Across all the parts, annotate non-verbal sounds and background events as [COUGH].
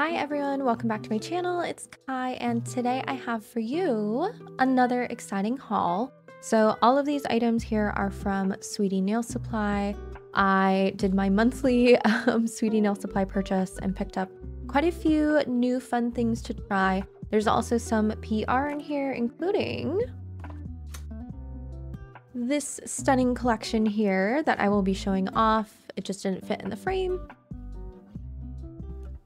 Hi everyone, welcome back to my channel. It's Kai and today I have for you another exciting haul. So all of these items here are from Sweetie Nail Supply. I did my monthly [LAUGHS] um, Sweetie Nail Supply purchase and picked up quite a few new fun things to try. There's also some PR in here, including this stunning collection here that I will be showing off. It just didn't fit in the frame.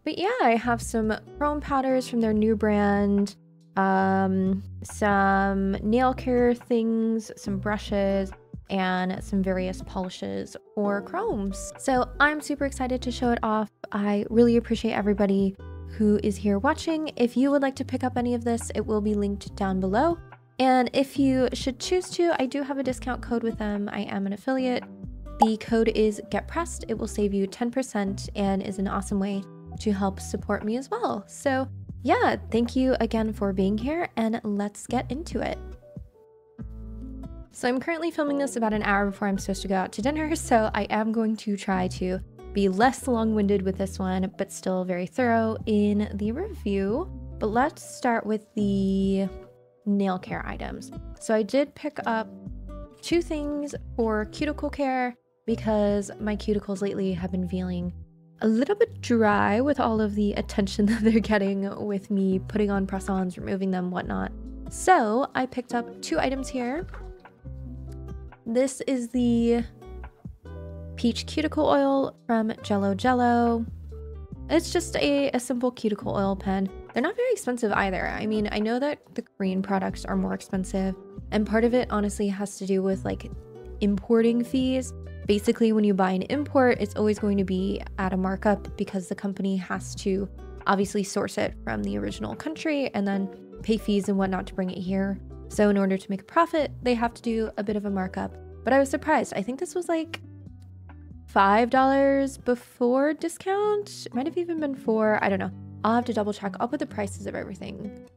But yeah, I have some chrome powders from their new brand, um, some nail care things, some brushes, and some various polishes for chromes. So I'm super excited to show it off. I really appreciate everybody who is here watching. If you would like to pick up any of this, it will be linked down below. And if you should choose to, I do have a discount code with them. I am an affiliate. The code is GetPressed. It will save you 10% and is an awesome way to help support me as well. So, yeah, thank you again for being here and let's get into it. So, I'm currently filming this about an hour before I'm supposed to go out to dinner, [LAUGHS] so I am going to try to be less long winded with this one, but still very thorough in the review. But let's start with the nail care items. So, I did pick up two things for cuticle care because my cuticles lately have been feeling a little bit dry with all of the attention [LAUGHS] that they're getting with me putting on press-ons, removing them, whatnot. So I picked up two items here. This is the peach cuticle oil from Jello Jello. It's just a, a simple cuticle oil pen. They're not very expensive either. I mean, I know that the Korean products are more expensive, and part of it honestly has to do with like importing fees. Basically, when you buy an import, it's always going to be at a markup because the company has to obviously source it from the original country and then pay fees and whatnot to bring it here. So, in order to make a profit, they have to do a bit of a markup. But I was surprised. I think this was like $5 before discount. Might have even been four. I don't know. I'll have to double check. I'll put the prices of everything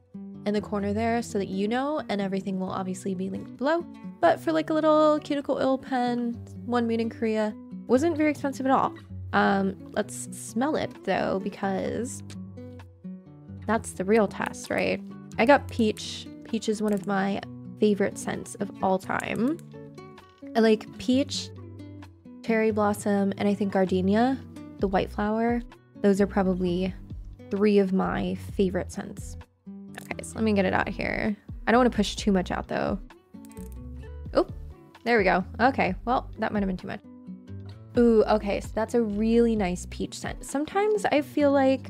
in the corner there so that you know, and everything will obviously be linked below. But for like a little cuticle oil pen, one made in Korea, wasn't very expensive at all. Um, let's smell it though, because that's the real test, right? I got peach. Peach is one of my favorite scents of all time. I like peach, cherry blossom, and I think gardenia, the white flower. Those are probably three of my favorite scents. So let me get it out here. I don't want to push too much out though. Oh, there we go. Okay, well, that might have been too much. Ooh, okay, so that's a really nice peach scent. Sometimes I feel like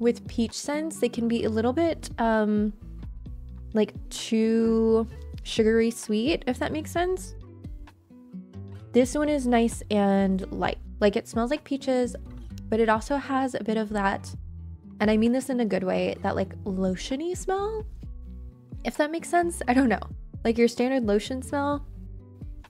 with peach scents, they can be a little bit um like too sugary sweet, if that makes sense. This one is nice and light. Like it smells like peaches, but it also has a bit of that and I mean this in a good way, that like lotiony smell. If that makes sense, I don't know. Like your standard lotion smell.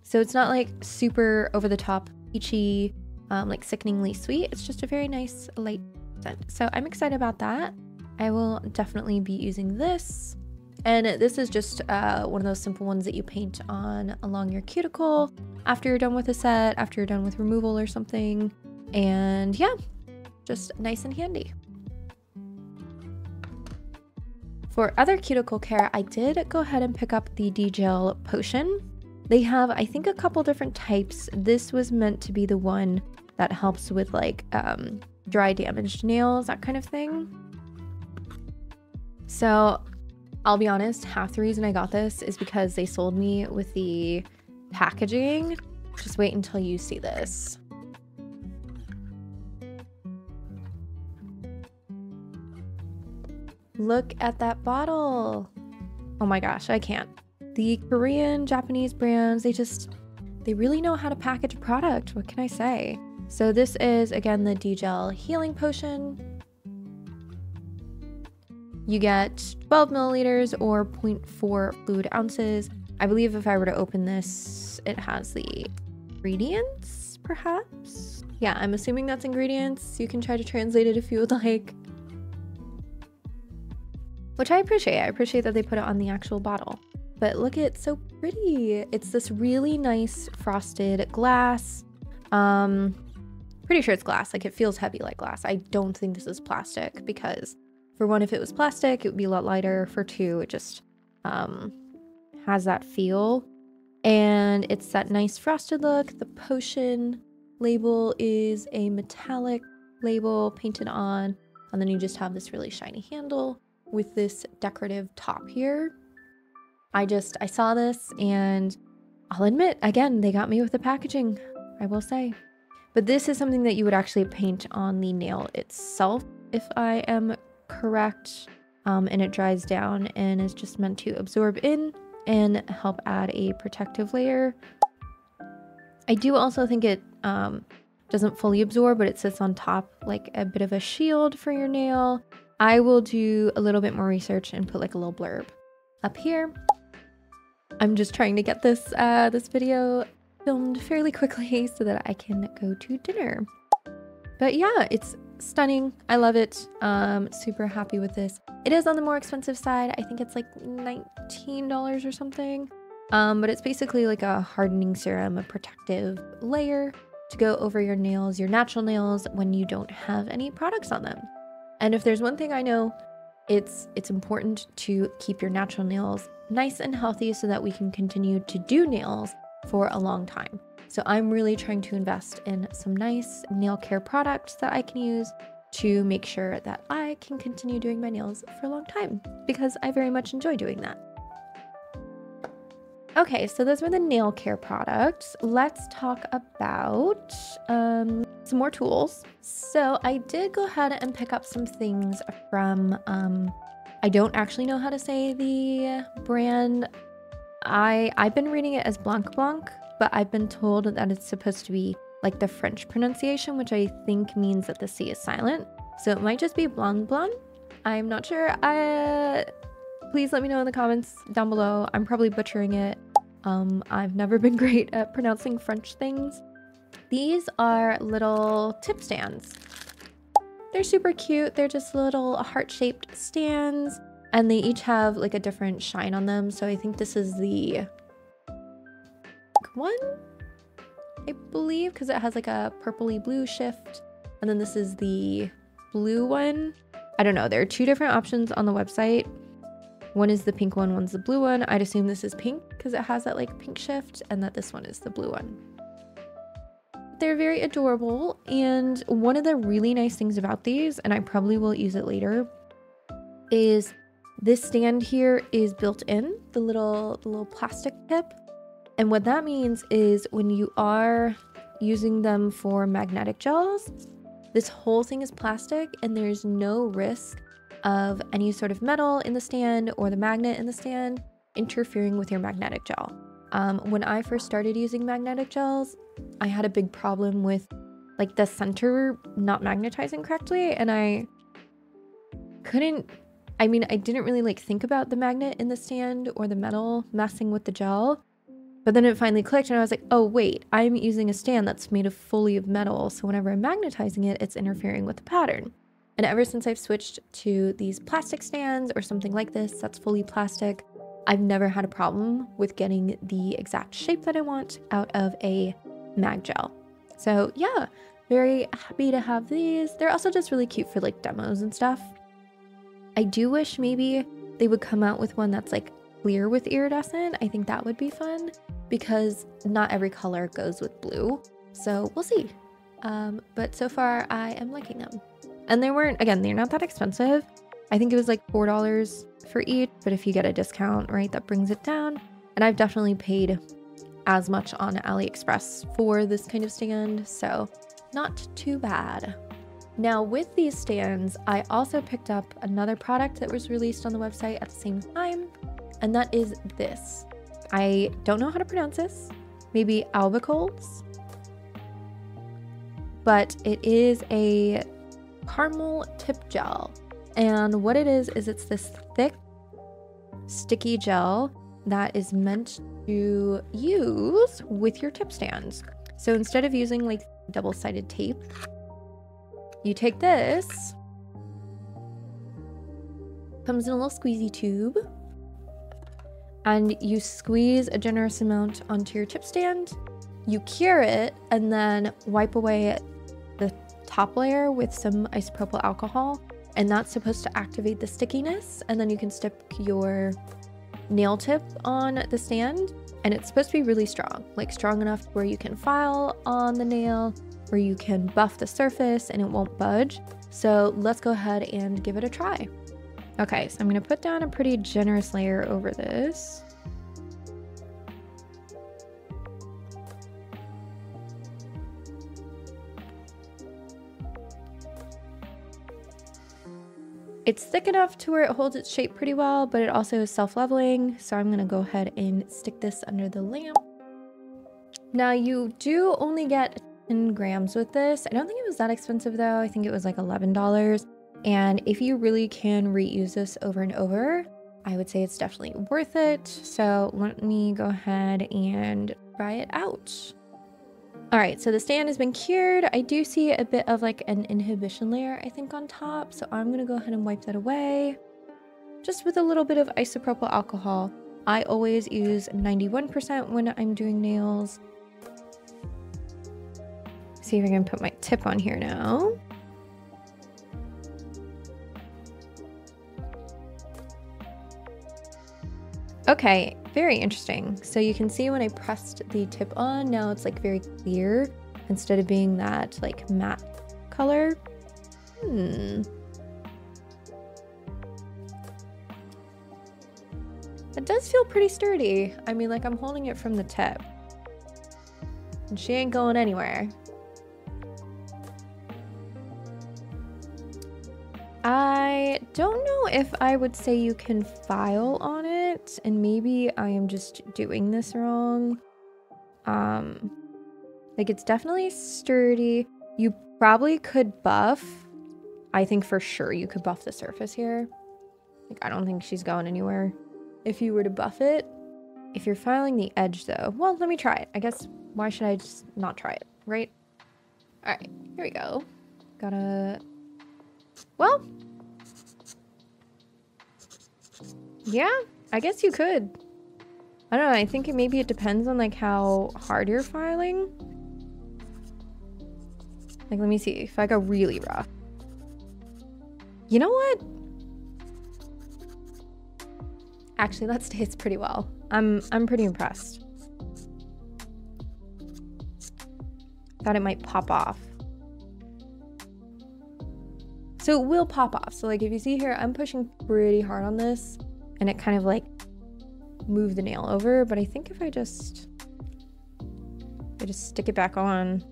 So it's not like super over the top, peachy, um, like sickeningly sweet. It's just a very nice light scent. So I'm excited about that. I will definitely be using this. And this is just uh, one of those simple ones that you paint on along your cuticle after you're done with a set, after you're done with removal or something. And yeah, just nice and handy. For other cuticle care, I did go ahead and pick up the D-Gel Potion. They have, I think, a couple different types. This was meant to be the one that helps with like um, dry damaged nails, that kind of thing. So I'll be honest, half the reason I got this is because they sold me with the packaging. Just wait until you see this. Look at that bottle. Oh my gosh, I can't. The Korean, Japanese brands, they just, they really know how to package a product. What can I say? So this is, again, the D-Gel Healing Potion. You get 12 milliliters or 0.4 fluid ounces. I believe if I were to open this, it has the ingredients, perhaps? Yeah, I'm assuming that's ingredients. You can try to translate it if you would like which I appreciate. I appreciate that they put it on the actual bottle. But look, it's so pretty. It's this really nice frosted glass. Um, pretty sure it's glass. Like it feels heavy like glass. I don't think this is plastic because for one, if it was plastic, it would be a lot lighter. For two, it just um, has that feel. And it's that nice frosted look. The potion label is a metallic label painted on. And then you just have this really shiny handle with this decorative top here. I just, I saw this and I'll admit, again, they got me with the packaging, I will say. But this is something that you would actually paint on the nail itself, if I am correct. Um, and it dries down and is just meant to absorb in and help add a protective layer. I do also think it um, doesn't fully absorb, but it sits on top like a bit of a shield for your nail. I will do a little bit more research and put like a little blurb up here. I'm just trying to get this uh, this video filmed fairly quickly [LAUGHS] so that I can go to dinner. But yeah, it's stunning. I love it. Um, super happy with this. It is on the more expensive side. I think it's like $19 or something. Um, but it's basically like a hardening serum, a protective layer to go over your nails, your natural nails, when you don't have any products on them. And if there's one thing I know, it's it's important to keep your natural nails nice and healthy so that we can continue to do nails for a long time. So I'm really trying to invest in some nice nail care products that I can use to make sure that I can continue doing my nails for a long time because I very much enjoy doing that. Okay, so those were the nail care products. Let's talk about um, some more tools. So I did go ahead and pick up some things from, um, I don't actually know how to say the brand. I, I've been reading it as Blanc Blanc, but I've been told that it's supposed to be like the French pronunciation, which I think means that the C is silent. So it might just be Blanc Blanc. I'm not sure. I, please let me know in the comments down below. I'm probably butchering it. Um, I've never been [LAUGHS] great at pronouncing French things. These are little tip stands. They're super cute. They're just little heart-shaped stands and they each have like a different shine on them. So I think this is the one, I believe, because it has like a purpley blue shift. And then this is the blue one. I don't know. There are two different options on the website. One is the pink one, one's the blue one. I'd assume this is pink because it has that like pink shift and that this one is the blue one. They're very adorable. And one of the really nice things about these, and I probably will use it later, is this stand here is built in, the little, the little plastic tip. And what that means is when you are using them for magnetic gels, this whole thing is plastic and there's no risk of any sort of metal in the stand or the magnet in the stand interfering with your magnetic gel. Um, when I first started using magnetic gels, I had a big problem with like the center not magnetizing correctly and I couldn't I mean, I didn't really like think about the magnet in the stand or the metal messing with the gel. But then it finally clicked and I was like, oh wait, I'm using a stand that's made of fully of metal. So whenever I'm magnetizing it, it's interfering with the pattern. And ever since I've switched to these plastic stands or something like this that's fully plastic, I've never had a problem with getting the exact shape that I want out of a mag gel. So yeah, very happy to have these. They're also just really cute for like demos and stuff. I do wish maybe they would come out with one that's like clear with iridescent. I think that would be fun because not every color goes with blue. So we'll see. Um, but so far I am liking them. And they weren't, again, they're not that expensive. I think it was like $4 for each, but if you get a discount, right, that brings it down. And I've definitely paid as much on AliExpress for this kind of stand, so not too bad. Now with these stands, I also picked up another product that was released on the website at the same time, and that is this. I don't know how to pronounce this, maybe albicals, but it is a caramel tip gel. And what it is, is it's this thick, sticky gel that is meant to use with your tip stands. So instead of using like double-sided tape, you take this, comes in a little squeezy tube, and you squeeze a generous amount onto your tip stand, you cure it, and then wipe away top layer with some isopropyl alcohol and that's supposed to activate the stickiness and then you can stick your nail tip on the stand and it's supposed to be really strong like strong enough where you can file on the nail where you can buff the surface and it won't budge. So let's go ahead and give it a try. Okay so i'm going to put down a pretty generous layer over this It's thick enough to where it holds its shape pretty well, but it also is self-leveling. So I'm gonna go ahead and stick this under the lamp. Now you do only get 10 grams with this. I don't think it was that expensive though. I think it was like $11. And if you really can reuse this over and over, I would say it's definitely worth it. So let me go ahead and try it out. All right, so the stand has been cured. I do see a bit of like an inhibition layer, I think, on top. So I'm gonna go ahead and wipe that away. Just with a little bit of isopropyl alcohol. I always use 91% when I'm doing nails. See if I can put my tip on here now. Okay, very interesting. So you can see when I pressed the tip on, now it's like very clear instead of being that like matte color. Hmm. It does feel pretty sturdy. I mean, like I'm holding it from the tip. And she ain't going anywhere. I don't know if I would say you can file on it, and maybe I am just doing this wrong. Um, like it's definitely sturdy. You probably could buff. I think for sure you could buff the surface here. Like I don't think she's going anywhere. If you were to buff it, if you're filing the edge though, well, let me try it. I guess why should I just not try it, right? All right, here we go. Gotta well. Yeah, I guess you could. I don't know, I think it, maybe it depends on like how hard you're filing. Like, let me see if I go really rough. You know what? Actually, that stays pretty well. I'm I'm pretty impressed. Thought it might pop off. So it will pop off. So like if you see here, I'm pushing pretty hard on this and it kind of like move the nail over. But I think if I just, I just stick it back on,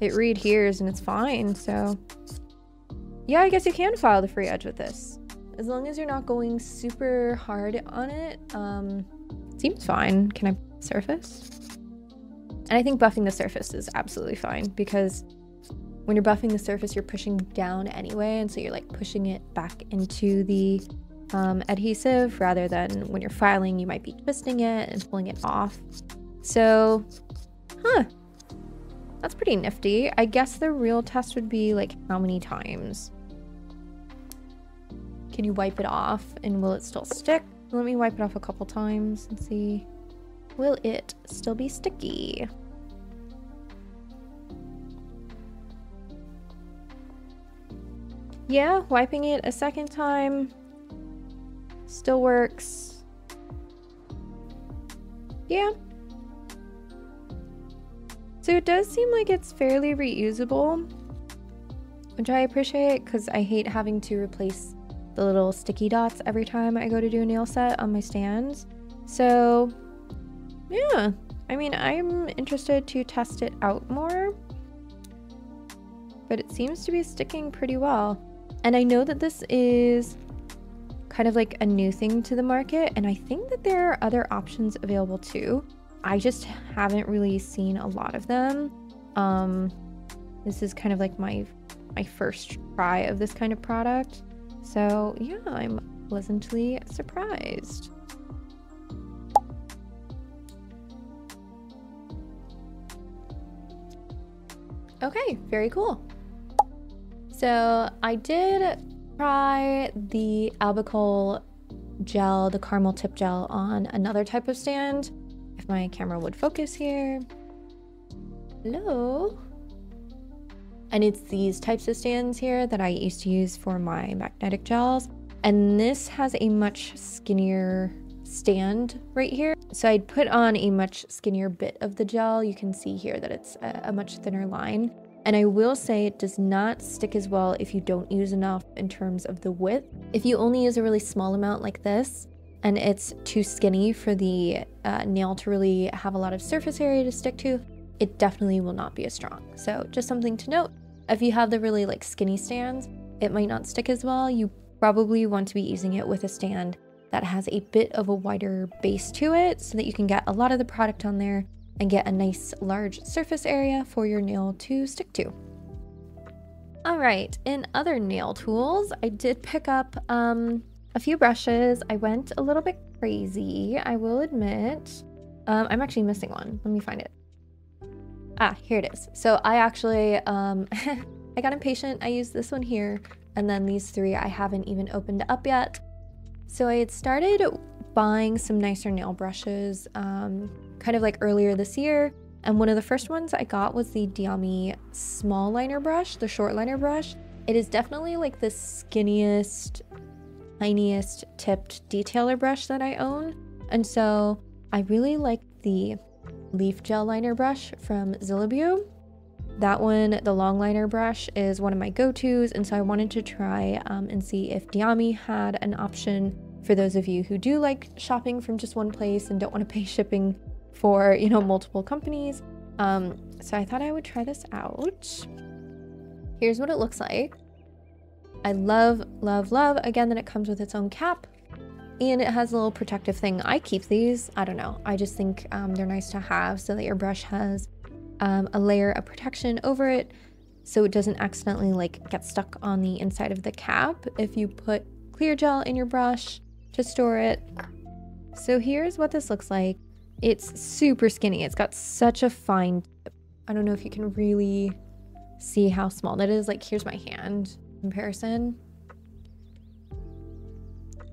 it readheres and it's fine. So yeah, I guess you can file the free edge with this. As long as you're not going super hard on it, um, seems fine. Can I surface? And I think buffing the surface is absolutely fine because when you're buffing the surface, you're pushing down anyway. And so you're like pushing it back into the um, adhesive rather than when you're filing, you might be twisting it and pulling it off. So, huh, that's pretty nifty. I guess the real test would be like how many times? Can you wipe it off and will it still stick? Let me wipe it off a couple times and see. Will it still be sticky? Yeah, wiping it a second time still works. Yeah. So it does seem like it's fairly reusable, which I appreciate because I hate having to replace the little sticky dots every time I go to do a nail set on my stands. So yeah, I mean, I'm interested to test it out more, but it seems to be sticking pretty well. And I know that this is kind of like a new thing to the market, and I think that there are other options available too. I just haven't really seen a lot of them. Um, this is kind of like my my first try of this kind of product. So yeah, I'm pleasantly surprised. Okay, very cool. So I did try the albicol gel, the caramel tip gel on another type of stand. If my camera would focus here. Hello. And it's these types of stands here that I used to use for my magnetic gels. And this has a much skinnier stand right here. So I'd put on a much skinnier bit of the gel. You can see here that it's a, a much thinner line. And I will say it does not stick as well if you don't use enough in terms of the width. If you only use a really small amount like this, and it's too skinny for the uh, nail to really have a lot of surface area to stick to, it definitely will not be as strong. So just something to note, if you have the really like skinny stands, it might not stick as well. You probably want to be using it with a stand that has a bit of a wider base to it so that you can get a lot of the product on there and get a nice large surface area for your nail to stick to. All right, in other nail tools, I did pick up um, a few brushes. I went a little bit crazy, I will admit. Um, I'm actually missing one. Let me find it. Ah, here it is. So I actually, um, [LAUGHS] I got impatient. I used this one here, and then these three I haven't even opened up yet. So I had started buying some nicer nail brushes um, kind of like earlier this year. And one of the first ones I got was the Diami small liner brush, the short liner brush. It is definitely like the skinniest, tiniest tipped detailer brush that I own. And so I really like the leaf gel liner brush from Zillabue. That one, the long liner brush, is one of my go-tos, and so I wanted to try um, and see if Diami had an option for those of you who do like shopping from just one place and don't want to pay [LAUGHS] shipping for, you know, multiple companies. Um, so I thought I would try this out. Here's what it looks like. I love, love, love, again, that it comes with its own cap and it has a little protective thing. I keep these, I don't know, I just think um, they're nice to have so that your brush has um, a layer of protection over it so it doesn't accidentally like get stuck on the inside of the cap if you put clear gel in your brush to store it. So here's what this looks like. It's super skinny. It's got such a fine tip. I don't know if you can really see how small that is. Like here's my hand comparison.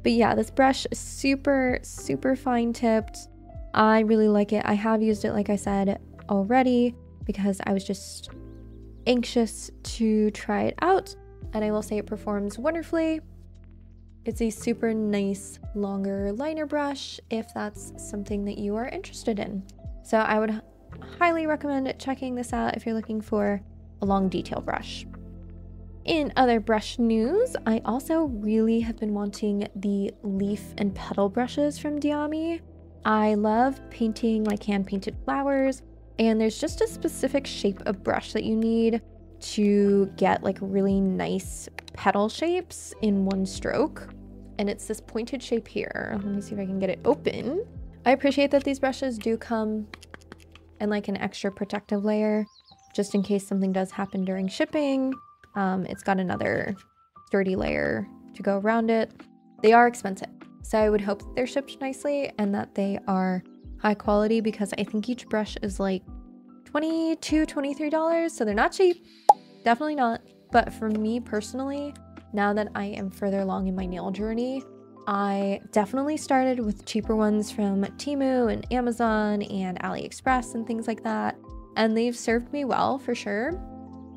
But yeah, this brush is super, super fine tipped. I really like it. I have used it, like I said, already because I was just anxious to try it out. And I will say it performs wonderfully. It's a super nice longer liner brush if that's something that you are interested in. So I would highly recommend checking this out if you're looking for a long detail brush. In other brush news, I also really have been wanting the leaf and petal brushes from Diami. I love painting like hand painted flowers and there's just a specific shape of brush that you need to get like really nice petal shapes in one stroke. And it's this pointed shape here. Let me see if I can get it open. I appreciate that these brushes do come in like an extra protective layer just in case something does happen during shipping. Um, it's got another sturdy layer to go around it. They are expensive. So I would hope that they're shipped nicely and that they are high quality because I think each brush is like $22, $23. So they're not cheap. Definitely not. But for me personally, now that I am further along in my nail journey, I definitely started with cheaper ones from Temu and Amazon and AliExpress and things like that. And they've served me well for sure.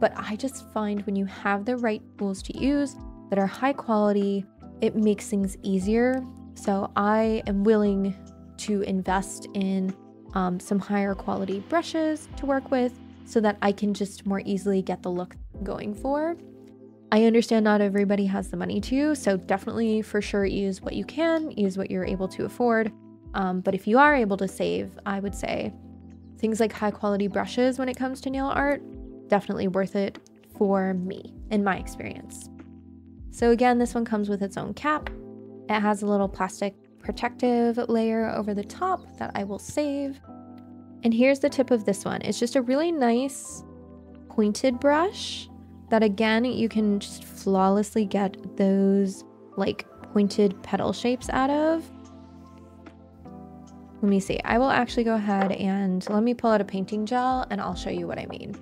But I just find when you have the right tools to use that are high quality, it makes things easier. So I am willing to invest in um, some higher quality brushes to work with so that I can just more easily get the look going for. I understand not everybody has the money to, so definitely for sure use what you can, use what you're able to afford. Um, but if you are able to save, I would say things like high quality brushes when it comes to nail art, definitely worth it for me, in my experience. So again, this one comes with its own cap. It has a little plastic protective layer over the top that I will save. And here's the tip of this one. It's just a really nice pointed brush that again, you can just flawlessly get those like pointed petal shapes out of. Let me see. I will actually go ahead and let me pull out a painting gel and I'll show you what I mean.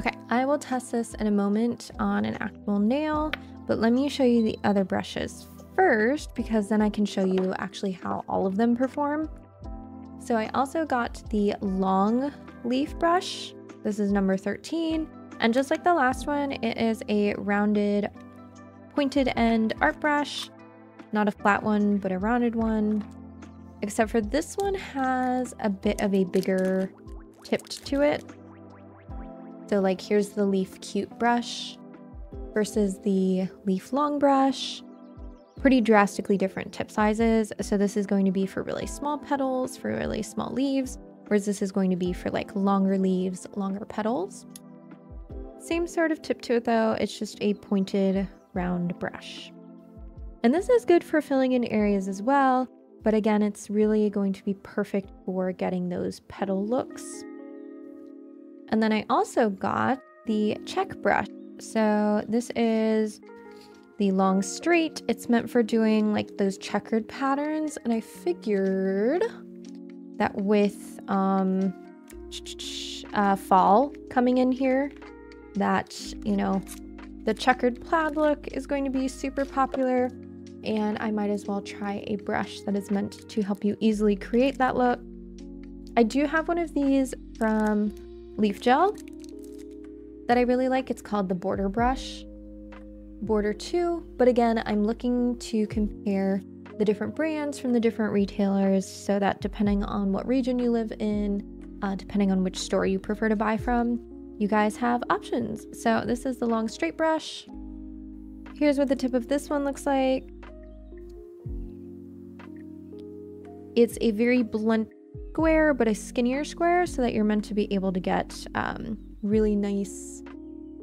Okay, I will test this in a moment on an actual nail, but let me show you the other brushes first because then I can show you actually how all of them perform. So I also got the long leaf brush This is number 13. And just like the last one, it is a rounded pointed end art brush. Not a flat one, but a rounded one. Except for this one has a bit of a bigger tipped to it. So like here's the leaf cute brush versus the leaf long brush. Pretty drastically different tip sizes. So this is going to be for really small petals, for really small leaves, whereas this is going to be for like longer leaves, longer petals. Same sort of tip to it though, it's just a pointed round brush. And this is good for filling in areas as well, but again, it's really going to be perfect for getting those petal looks. And then I also got the check brush. So this is the long straight. It's meant for doing like those checkered patterns. And I figured that with um, uh, fall coming in here, that, you know, the checkered plaid look is going to be super popular and I might as well try a brush that is meant to help you easily create that look. I do have one of these from Leaf Gel that I really like. It's called the Border Brush Border 2, but again, I'm looking to compare the different brands from the different retailers so that depending on what region you live in, uh, depending on which store you prefer to buy from, you guys have options. So this is the long straight brush. Here's what the tip of this one looks like. It's a very blunt square, but a skinnier square so that you're meant to be able to get um, really nice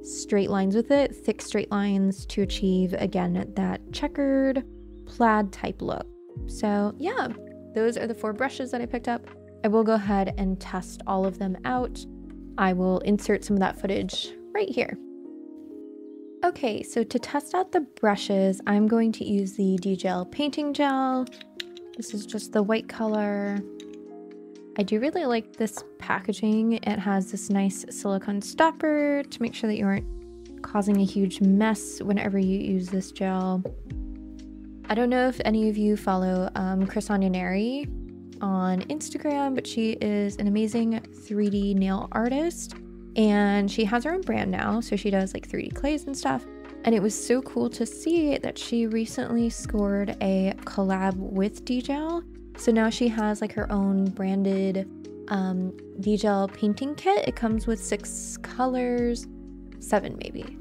straight lines with it, thick straight lines to achieve, again, that checkered plaid type look. So yeah, those are the four brushes that I picked up. I will go ahead and test all of them out. I will insert some of that footage right here. Okay, so to test out the brushes, I'm going to use the D-Gel painting gel. This is just the white color. I do really like this packaging. It has this nice silicone stopper to make sure that you aren't causing a huge mess whenever you use this gel. I don't know if any of you follow um, Chris Neri on Instagram, but she is an amazing 3D nail artist and she has her own brand now. So she does like 3D clays and stuff. And it was so cool to see that she recently scored a collab with D-Gel. So now she has like her own branded um, D-Gel painting kit. It comes with six colors, seven maybe,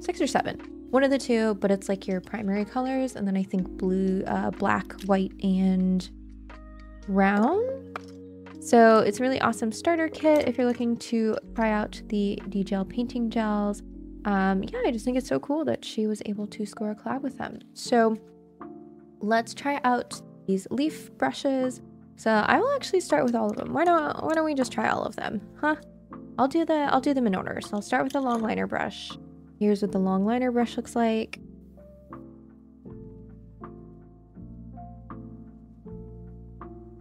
six or seven. One of the two, but it's like your primary colors. And then I think blue, uh, black, white, and brown. So it's a really awesome starter kit if you're looking to try out the D-Gel painting gels. Um, yeah, I just think it's so cool that she was able to score a collab with them. So let's try out these leaf brushes. So I will actually start with all of them. Why don't why don't we just try all of them? Huh? I'll do the I'll do them in order. So I'll start with the long liner brush. Here's what the long liner brush looks like.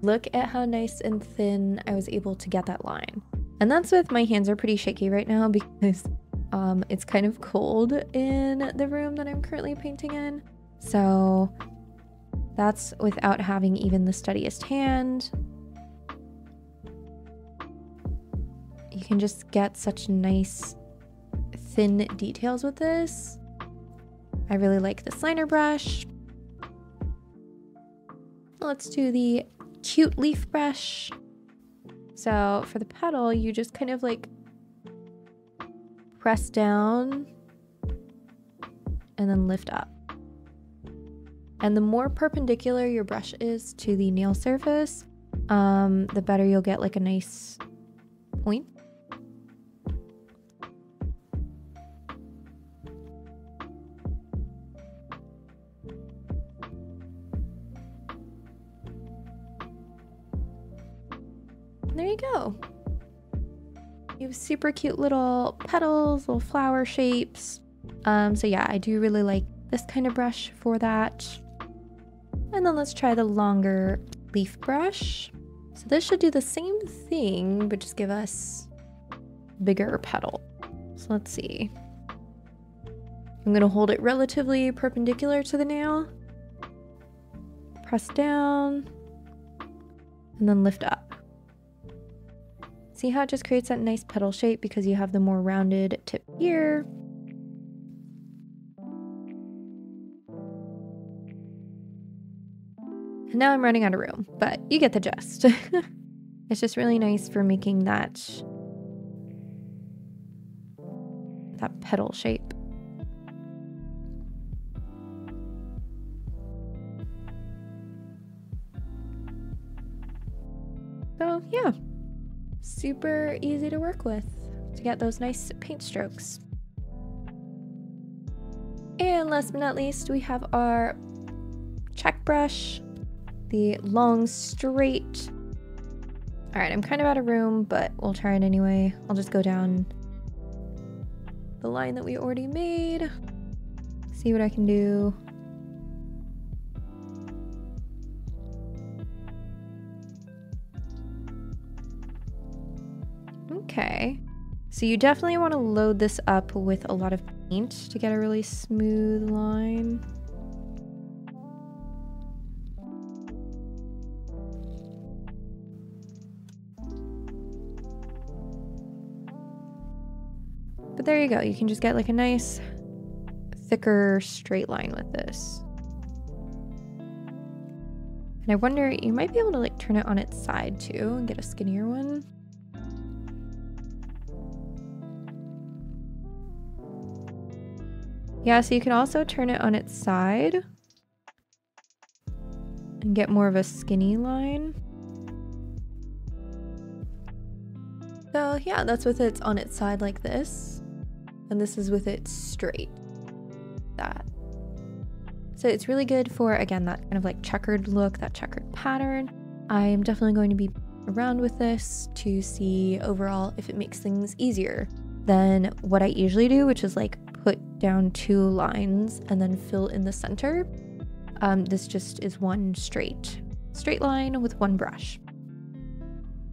Look at how nice and thin I was able to get that line. And that's with my hands are pretty shaky right now [LAUGHS] because um, it's kind of cold in the room that I'm currently painting in. So that's without having even the steadiest hand. You can just get such nice thin details with this. I really like this liner brush. Let's do the cute leaf brush. So for the petal, you just kind of like press down and then lift up. And the more perpendicular your brush is to the nail surface, um, the better you'll get like a nice point. There you go. You have super cute little petals, little flower shapes. Um, so yeah, I do really like this kind of brush for that. And then let's try the longer leaf brush. So this should do the same thing, but just give us bigger petal. So let's see. I'm gonna hold it relatively perpendicular to the nail. Press down and then lift up. See how it just creates that nice petal shape because you have the more rounded tip here. And now I'm running out of room, but you get the gist. [LAUGHS] it's just really nice for making that that petal shape. So yeah, super easy to work with to get those nice paint strokes. And last but not least, we have our check brush, the long straight. All right, I'm kind of out of room, but we'll try it anyway. I'll just go down the line that we already made, see what I can do. Okay. So you definitely want to load this up with a lot of paint to get a really smooth line. But there you go. You can just get like a nice thicker straight line with this. And I wonder, you might be able to like turn it on its side too and get a skinnier one. Yeah, so you can also turn it on its side and get more of a skinny line. So yeah, that's with it on its side like this. And this is with it straight. That. So it's really good for, again, that kind of like checkered look, that checkered pattern. I am definitely going to be around with this to see overall if it makes things easier than what I usually do, which is like put down two lines and then fill in the center. Um, this just is one straight, straight line with one brush.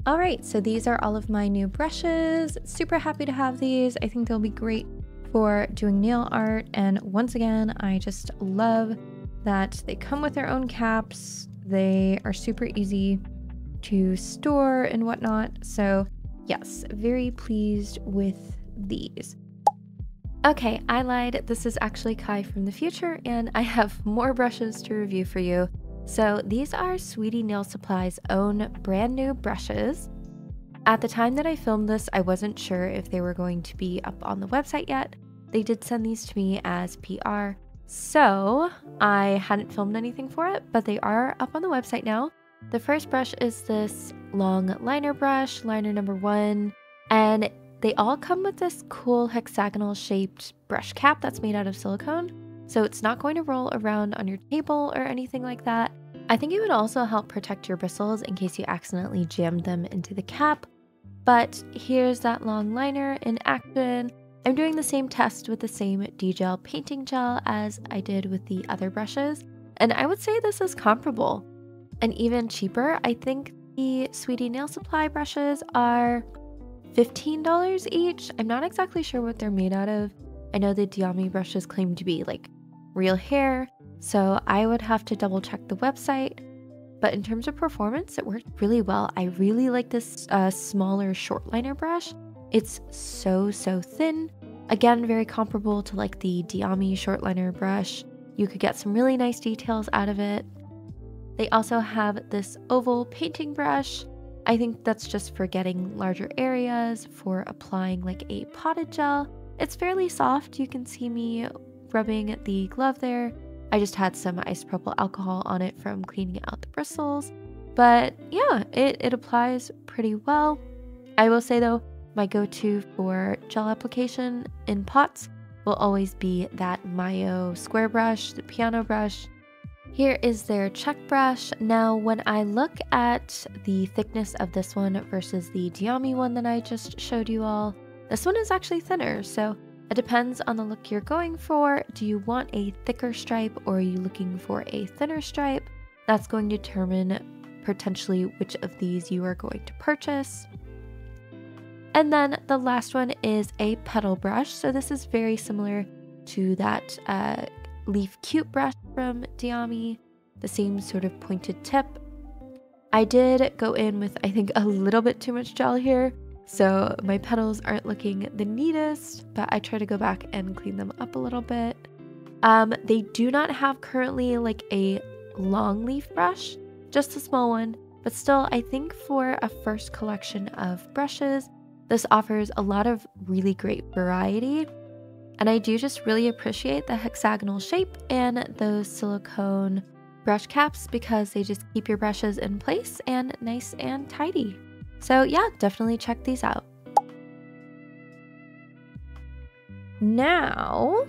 All right, so these are all of my new brushes. Super happy to have these. I think they'll be great for doing nail art. And once again, I just love that they come with their own caps. They are super easy to store and whatnot. So yes, very pleased with these. Okay, I lied. This is actually Kai from the future, and I have [LAUGHS] more brushes to review for you. So, these are Sweetie Nail Supply's own brand new brushes. At the time that I filmed this, I wasn't sure if they were going to be up on the website yet. They did send these to me as PR, so I hadn't filmed anything for it, but they are up on the website now. The first brush is this long liner brush, liner number one, and they all come with this cool hexagonal shaped brush cap that's made out of silicone, so it's not going to roll around on your table or anything like that. I think it would also help protect your bristles in case you accidentally jammed them into the cap. But here's that long liner in action. I'm doing the same test with the same D-gel painting gel as I did with the other brushes, and I would say this is comparable. And even cheaper, I think the Sweetie Nail Supply brushes are $15 each. I'm not exactly sure what they're made out of. I know the Diami brushes claim to be like real hair, so I would have to double check the website. But in terms of performance, it worked really well. I really like this uh, smaller short liner brush. It's so, so thin. Again, very comparable to like the Diami short liner brush. You could get some really nice details out of it. They also have this oval painting brush I think that's just for getting larger areas, for applying like a potted gel. It's fairly soft. You can see me rubbing the glove there. I just had some isopropyl alcohol on it from cleaning out the bristles. But yeah, it, it applies pretty well. I will say though, my go-to for gel application in pots will always be that Mayo square brush, the piano brush. Here is their check brush. Now, when I look at the thickness of this one versus the Diami one that I just showed you all, this one is actually thinner, so it depends on the look you're going for. Do you want a thicker stripe or are you looking for a thinner stripe? That's going to determine potentially which of these you are going to purchase. And then the last one is a petal brush. So this is very similar to that uh, leaf cute brush from Diami, the same sort of pointed tip. I did go in with, I think, a little bit too much gel here. So my petals aren't looking the neatest, but I try to go back and clean them up a little bit. Um, they do not have currently like a long leaf brush, just a small one, but still, I think for a first collection of brushes, this offers a lot of really great variety. And I do just really appreciate the hexagonal shape and those silicone brush caps because they just keep your brushes in place and nice and tidy. So yeah, definitely check these out. Now,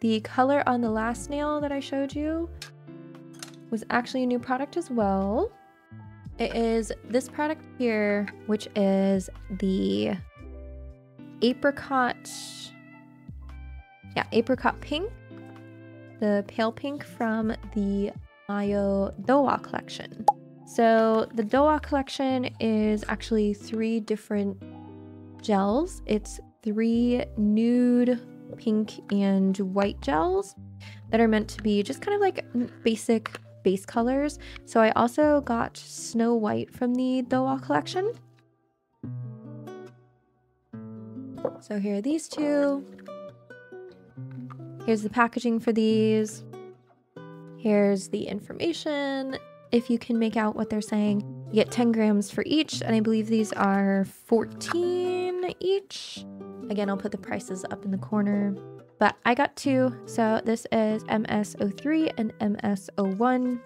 the color on the last nail that I showed you was actually a new product as well. It is this product here, which is the apricot, yeah, apricot pink, the pale pink from the Mayo Dowa collection. So the Dowa collection is actually three different gels. It's three nude pink and white gels that are meant to be just kind of like basic base colors. So I also got Snow White from the Dowa collection. So here are these two. Here's the packaging for these. Here's the information. If you can make out what they're saying, you get 10 grams for each, and I believe these are 14 each. Again, I'll put the prices up in the corner. But I got two. So this is MS03 and MS01,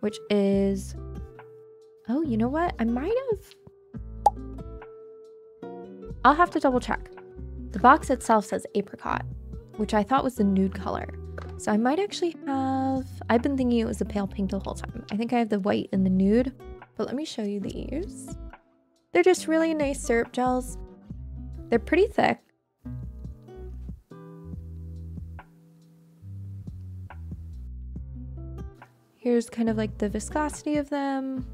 which is. Oh, you know what? I might have. I'll have to double check. The box itself says apricot, which I thought was the nude color. So I might actually have. I've been thinking it was the pale pink the whole time. I think I have the white and the nude, but let me show you these. They're just really nice syrup gels. They're pretty thick. Here's kind of like the viscosity of them.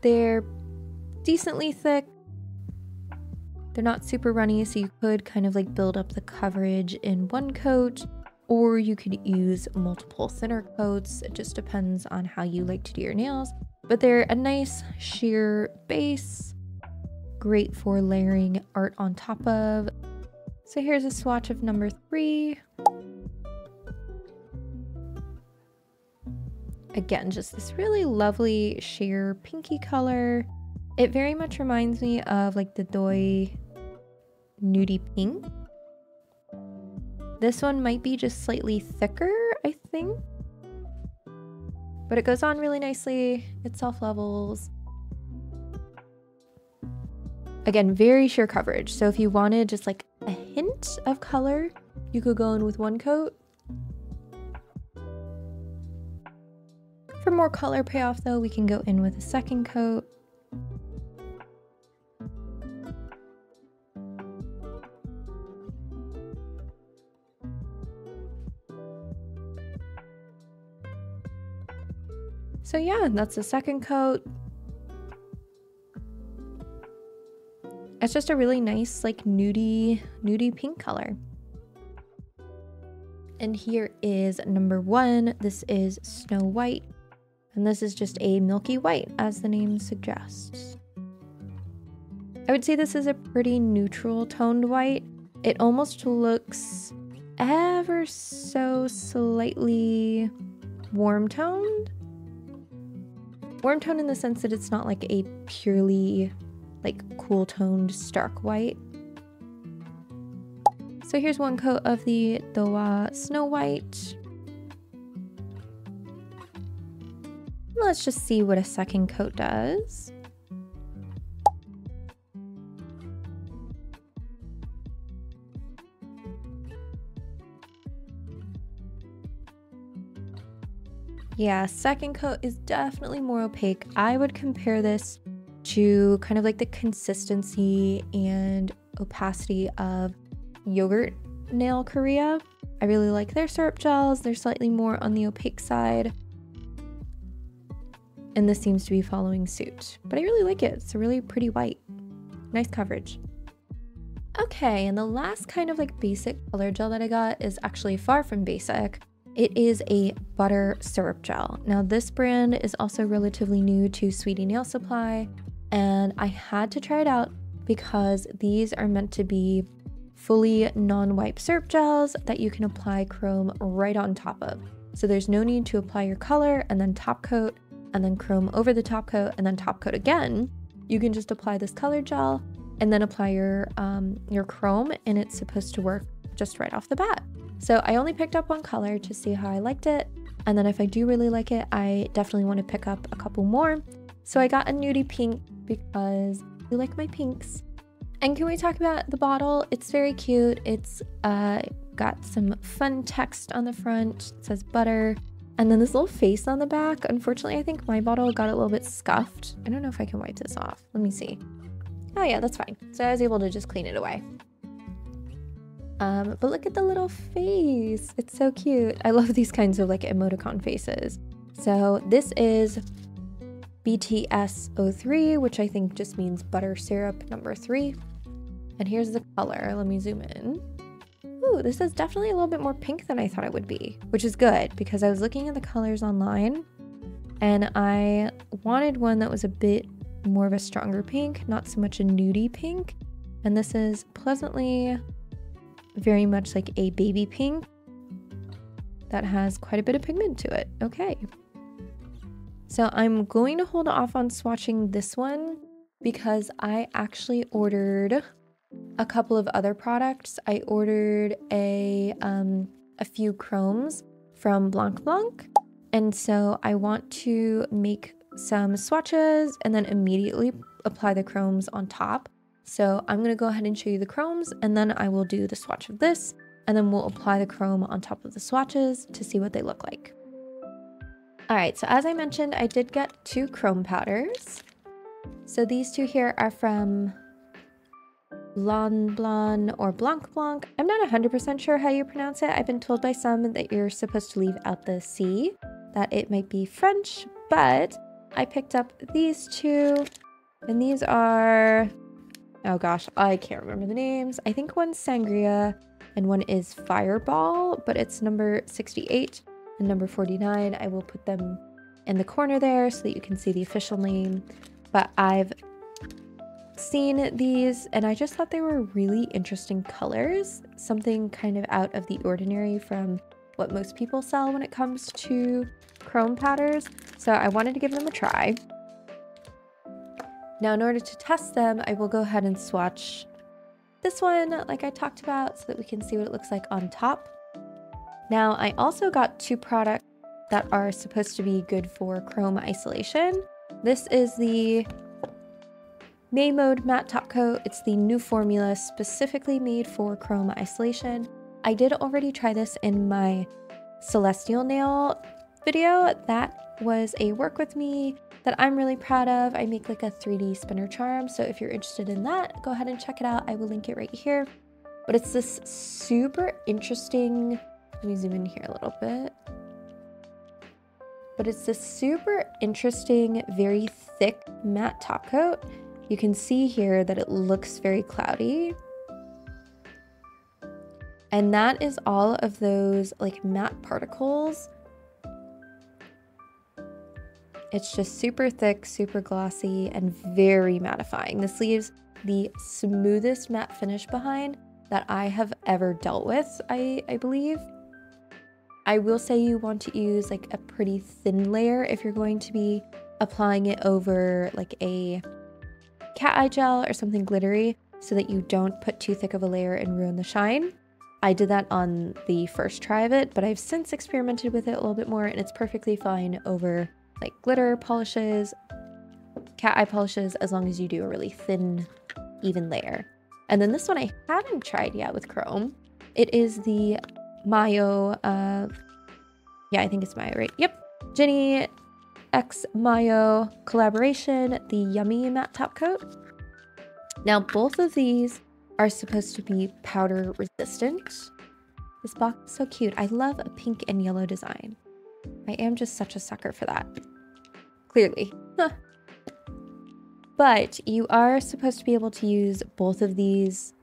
They're decently thick. They're not super runny, so you could kind of like build up the coverage in one coat, or you could use multiple thinner coats. It just depends on how you like to do your nails. But they're a nice sheer base, great for layering art on top of. So here's a swatch of number three. Again, just this really lovely sheer pinky color. It very much reminds me of like the Doi Nudie Pink. This one might be just slightly thicker, I think. But it goes on really nicely. It self levels. Again, very sheer coverage. So if you wanted just like a hint of color, you could go in with one coat. For more color payoff though, we can go in with a second coat. So yeah, that's the second coat. It's just a really nice, like nudie, nudie pink color. And here is number one. This is Snow White. And this is just a milky white, as the name suggests. I would say this is a pretty neutral toned white. It almost looks ever so slightly warm toned. Warm tone in the sense that it's not like a purely like cool toned stark white. So here's one coat of the Dowa Snow White. Let's just see what a second coat does. Yeah, second coat is definitely more opaque. I would compare this to kind of like the consistency and opacity of yogurt nail Korea. I really like their syrup gels. They're slightly more on the opaque side. And this seems to be following suit. But I really like it. It's a really pretty white. Nice coverage. Okay, and the last kind of like basic color gel that I got is actually far from basic. It is a butter syrup gel. Now, this brand is also relatively new to Sweetie Nail Supply, and I had to try it out because these are meant to be fully non wipe syrup gels that you can apply chrome right on top of. So there's no need to apply your color and then top coat and then chrome over the top coat and then top coat again. You can just apply this color gel and then apply your um, your chrome and it's supposed to work just right off the bat. So I only picked up one color to see how I liked it. And then if I do really like it, I definitely want to pick up a couple more. So I got a nudie pink because I like my pinks. And can we talk about the bottle? It's very cute. It's uh, got some fun text on the front. It says butter. And then this little face on the back. Unfortunately, I think my bottle got a little bit scuffed. I don't know if I can wipe this off. Let me see. Oh yeah, that's fine. So I was able to just clean it away. Um, but look at the little face. It's so cute. I love these kinds of like emoticon faces. So this is BTS03, which I think just means butter syrup number three. And here's the color. Let me zoom in. Ooh, this is definitely a little bit more pink than I thought it would be, which is good because I was looking at the colors online and I wanted one that was a bit more of a stronger pink, not so much a nudie pink. And this is pleasantly very much like a baby pink that has quite a bit of pigment to it. Okay. So I'm going to hold off on swatching this one because I actually ordered a couple of other products. I ordered a um, a few chromes from Blanc Blanc. And so I want to make some swatches and then immediately apply the chromes on top. So I'm gonna go ahead and show you the chromes and then I will do the swatch of this and then we'll apply the chrome on top of the swatches to see what they look like. All right, so as I mentioned, I did get two chrome powders. So these two here are from Blanc Blanc or Blanc Blanc. I'm not 100% sure how you pronounce it. I've been told by some that you're supposed to leave out the C, that it might be French, but I picked up these two and these are Oh gosh, I can't remember the names. I think one's Sangria and one is Fireball, but it's number 68 and number 49. I will put them in the corner there so that you can see the official name. But I've seen these and I just thought they were really interesting colors, something kind of out of the ordinary from what most people sell when it comes to chrome powders. So I wanted to give them a try. Now, in order to test them, I will go ahead and swatch this one like I talked about so that we can see what it looks like on top. Now, I also got two products that are supposed to be good for chrome isolation. This is the Mae Mode Matte Top Coat. It's the new formula specifically made for chrome isolation. I did already try this in my Celestial Nail video. That was a work with me that I'm really proud of. I make like a 3D spinner charm. So if you're interested in that, go ahead and check it out. I will link it right here. But it's this super interesting, let me zoom in here a little bit. But it's this super interesting, very thick matte top coat. You can see here that it looks very cloudy. And that is all of those like matte particles it's just super thick, super glossy, and very mattifying. This leaves the smoothest matte finish behind that I have ever dealt with, I, I believe. I will say you want to use like a pretty thin layer if you're going to be applying it over like a cat eye gel or something glittery so that you don't put too thick of a layer and ruin the shine. I did that on the first try of it, but I've since experimented with it a little bit more and it's perfectly fine over like glitter polishes, cat eye polishes, as long as you do a really thin, even layer. And then this one I haven't tried yet with Chrome. It is the Mayo, uh, yeah, I think it's Mayo, right? Yep. Jenny X Mayo collaboration, the Yummy Matte Top Coat. Now, both of these are supposed to be powder resistant. This box is so cute. I love a pink and yellow design. I am just such a sucker for that. Clearly. but you are supposed to be able to use both of these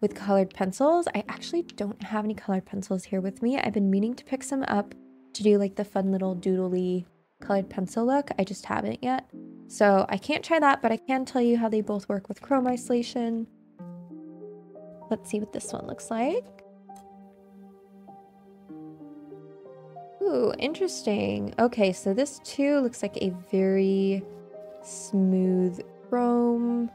with colored pencils. I actually don't have any colored pencils here with me. I've been meaning to pick some up to do like the fun little doodly colored pencil look. I just haven't yet. So I can't try that, but I can tell you how they both work with chrome isolation. Let's see what this one looks like. Ooh, interesting. Okay, so this too looks like a very smooth chrome.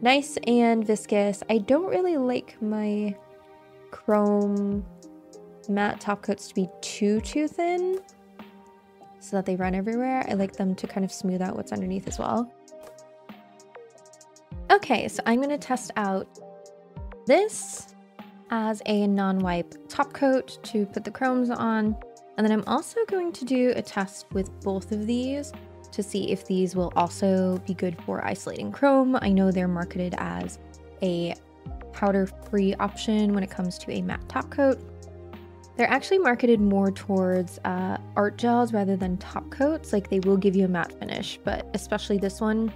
Nice and viscous. I don't really like my chrome matte top coats to be too, too thin so that they run everywhere. I like them to kind of smooth out what's underneath as well. Okay, so I'm going to test out this as a non-wipe top coat to put the chromes on. And then I'm also going to do a test with both of these to see if these will also be good for isolating chrome. I know they're marketed as a powder-free option when it comes to a matte top coat. They're actually marketed more towards uh, art gels rather than top coats. Like they will give you a matte finish, but especially this one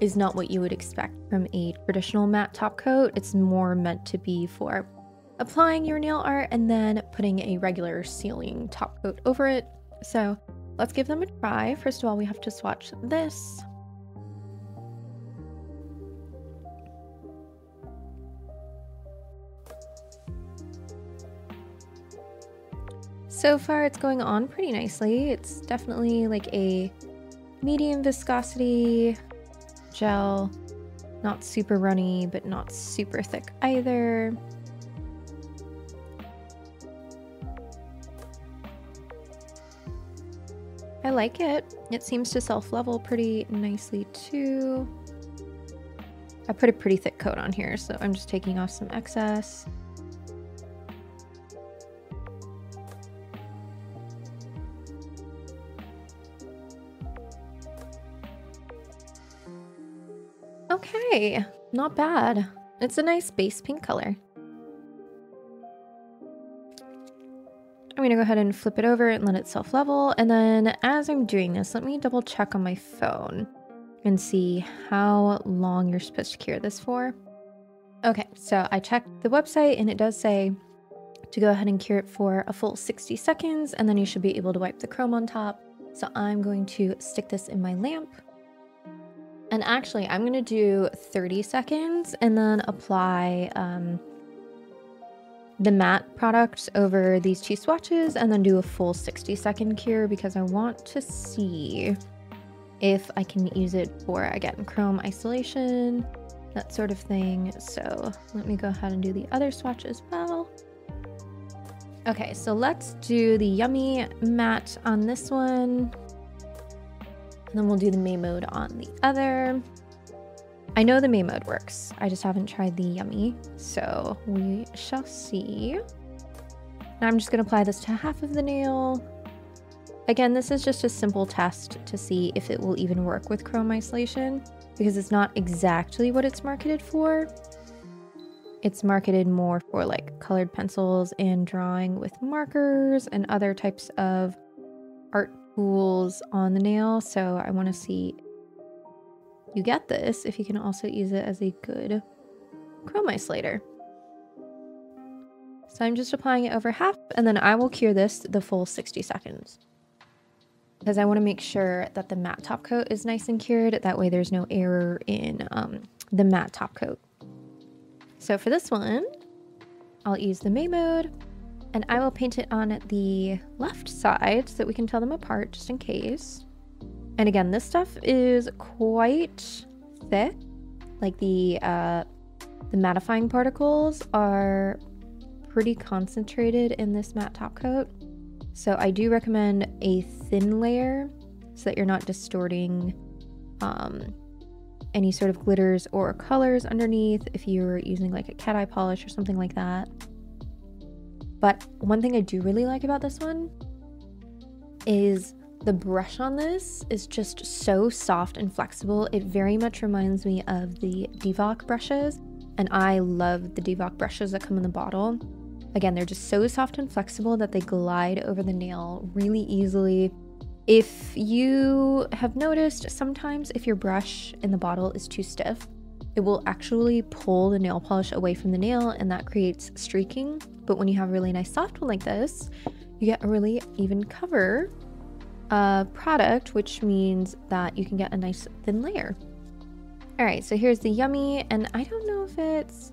is not what you would expect from a traditional matte top coat. It's more meant to be for applying your nail art and then putting a regular sealing top coat over it. So let's give them a try. First of all, we have to swatch this. So far it's going on pretty nicely. It's definitely like a medium viscosity gel. Not super runny, but not super thick either. I like it. It seems to self-level pretty nicely too. I put a pretty thick coat on here, so I'm just taking off some excess. Okay, not bad. It's a nice base pink color. Going to go ahead and flip it over and let it self-level. And then as I'm doing this, let me double check on my phone and see how long you're supposed to cure this for. Okay, so I checked the website and it does say to go ahead and cure it for a full 60 seconds and then you should be able to wipe the chrome on top. So I'm going to stick this in my lamp. And actually, I'm going to do 30 seconds and then apply um, the matte product over these two swatches and then do a full 60 second cure because I want to see if I can use it for, again, chrome isolation, that sort of thing. So let me go ahead and do the other swatch as well. Okay, so let's do the Yummy matte on this one. And then we'll do the Mae Mode on the other. I know the Mae Mode works. I just haven't tried the Yummy, so we shall see. Now I'm just going to apply this to half of the nail. Again, this is just a simple test to see if it will even work with chrome isolation because it's not exactly what it's marketed for. It's marketed more for like colored pencils and drawing with markers and other types of art tools on the nail. So I want to see you get this if you can also use it as a good chrome isolator. So I'm just applying it over half and then I will cure this the full 60 seconds. Because I want to make sure that the matte top coat is nice and cured. That way there's no error in um, the matte top coat. So for this one, I'll use the Mae Mode and I will paint it on the left side so that we can tell them apart just in case. And again, this stuff is quite thick. Like the uh, the mattifying particles are pretty concentrated in this matte top coat. So I do recommend a thin layer so that you're not distorting um, any sort of glitters or colors underneath if you're using like a cat eye polish or something like that. But one thing I do really like about this one is the brush on this is just so soft and flexible. It very much reminds me of the Divock brushes, and I love the Divock brushes that come in the bottle. Again, they're just so soft and flexible that they glide over the nail really easily. If you have noticed, sometimes if your brush in the bottle is too stiff, it will actually pull the nail polish away from the nail and that creates streaking. But when you have a really nice soft one like this, you get a really even cover uh, product, which means that you can get a nice thin layer. All right, so here's the yummy, and I don't know if it's,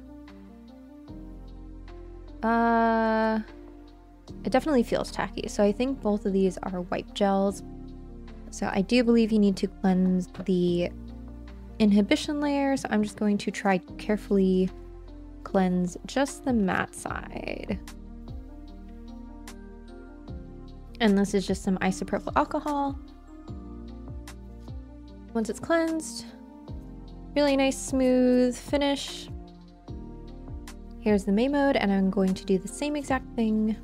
uh, it definitely feels tacky. So I think both of these are wipe gels. So I do believe you need to cleanse the inhibition layer. So I'm just going to try carefully cleanse just the matte side. And this is just some isopropyl alcohol. Once it's cleansed, really nice smooth finish. Here's the Mae Mode and I'm going to do the same exact thing.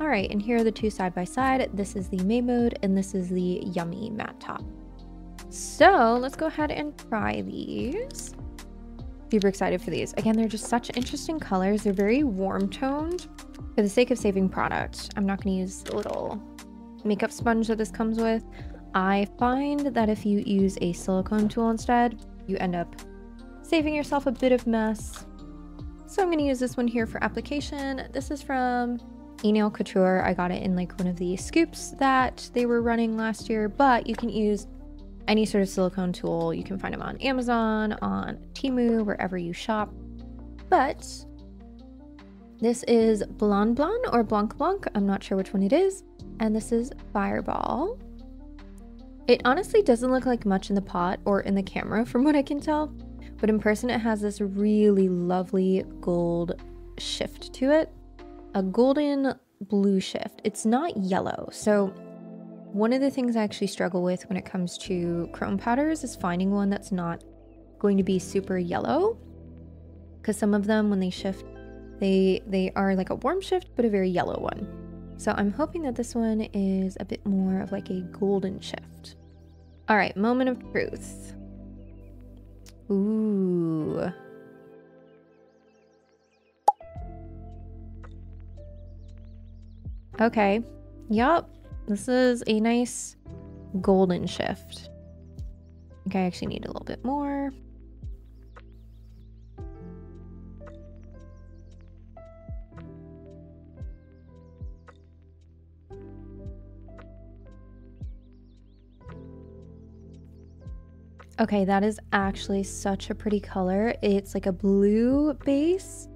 All right, and here are the two side by side. This is the Mae Mode and this is the Yummy matte top. So let's go ahead and try these. Super excited for these. Again, they're just such interesting colors. They're very warm toned. For the sake of saving product, I'm not going to use the little makeup sponge that this comes with. I find that if you use a silicone tool instead, you end up saving yourself a bit of mess. So I'm going to use this one here for application. This is from Enail Couture. I got it in like one of the scoops that they were running last year, but you can use any sort of silicone tool. You can find them on Amazon, on Temu, wherever you shop. But this is Blanc Blanc or Blanc Blanc. I'm not sure which one it is. And this is Fireball. It honestly doesn't look like much in the pot or in the camera [LAUGHS] from what I can tell. But in person, it has this really lovely gold shift to it. A golden blue shift. It's not yellow. So one of the things I actually struggle with when it comes to chrome powders is finding one that's not going to be super yellow. Because some of them, when they shift, they, they are like a warm shift, but a very yellow one. So I'm hoping that this one is a bit more of like a golden shift. All right, moment of truth. Ooh. Okay. Yup. This is a nice golden shift. I think I actually need a little bit more. Okay, that is actually such a pretty color. It's like a blue base,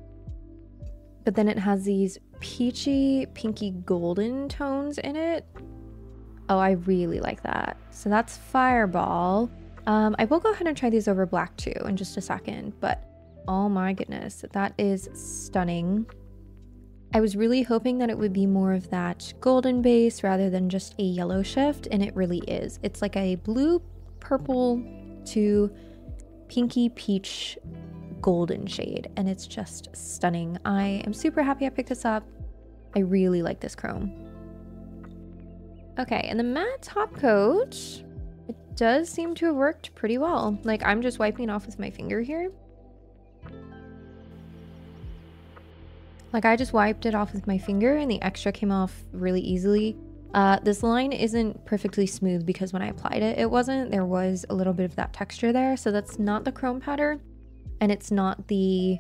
but then it has these peachy, pinky golden tones in it. Oh, I really like that. So that's Fireball. Um, I will go ahead and try these over black too in just a second, but oh my goodness, that is stunning. I was really hoping that it would be more of that golden base rather than just a yellow shift, and it really is. It's like a blue, purple, to pinky peach golden shade and it's just stunning. I am super happy I picked this up. I really like this chrome. Okay, and the matte top coat, it does seem to have worked pretty well. Like I'm just wiping it off with my finger here. Like I just wiped it off with my finger and the extra came off really easily. Uh, this line isn't perfectly smooth because when I applied it, it wasn't. There was a little bit of that texture there. So that's not the chrome powder and it's not the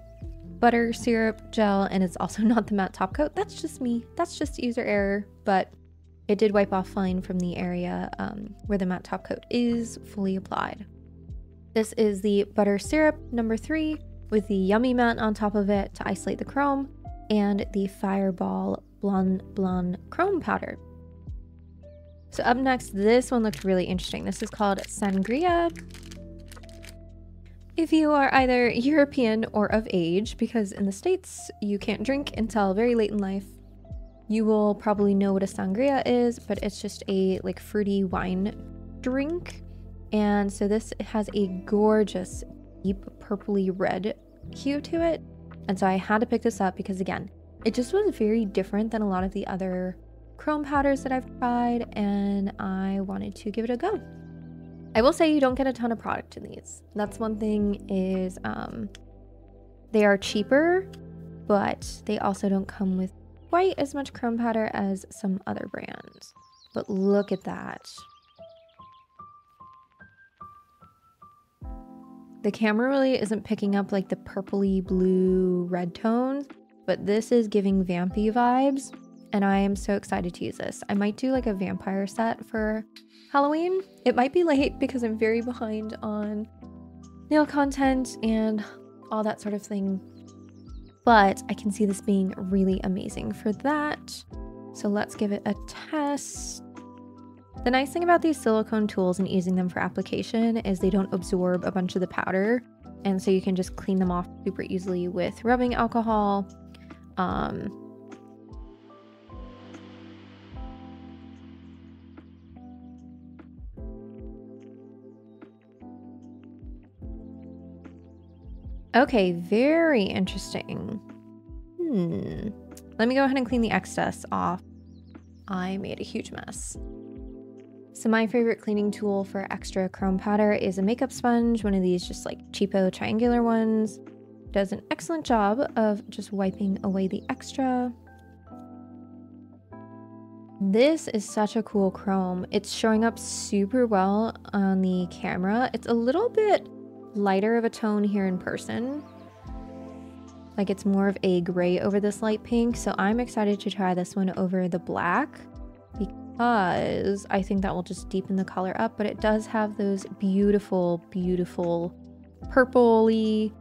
butter syrup gel and it's also [LAUGHS] not the matte top coat. That's just me. That's just user error, but it did wipe off fine from the area um, where the matte top coat is fully applied. This is the butter syrup number three with the yummy matte on top of it to isolate the chrome and the fireball Blanc Blanc chrome powder. So up next, this one looked really interesting. This is called Sangria. If you are either European or of age, because in the States you can't drink until very late in life, you will probably know what a sangria is, but it's just a like fruity wine drink. And so this has a gorgeous deep purpley red hue to it. And so I had to pick this up because again, it just was very different than a lot of the other chrome powders that I've tried and I wanted to give it a go. I will say you don't get a ton of product in these. That's one thing is um, they are cheaper, but they also don't come with quite as much chrome powder as some other brands. But look at that. The camera really isn't picking up like the purpley blue red tones, but this is giving vampy vibes and I am so excited to use this. I might do like a vampire set for Halloween. It might be late because I'm very behind on nail content and all that sort of thing. But I can see this being really amazing for that. So let's give it a test. The nice thing about these silicone tools and using them for application is they don't absorb a bunch of the powder. And so you can just clean them off super easily with rubbing alcohol. Um, Okay, very interesting. Hmm. Let me go ahead and clean the excess off. I made a huge mess. So my favorite cleaning tool for extra chrome powder is a makeup sponge, one of these just like cheapo triangular ones. Does an excellent job of just wiping away the extra. This is such a cool chrome. It's showing up super well on the camera. It's a little bit lighter of a tone here in person. Like it's more of a gray over this light pink. So I'm excited to try this one over the black because I think that will just deepen the color up. But it does have those beautiful, beautiful purpley,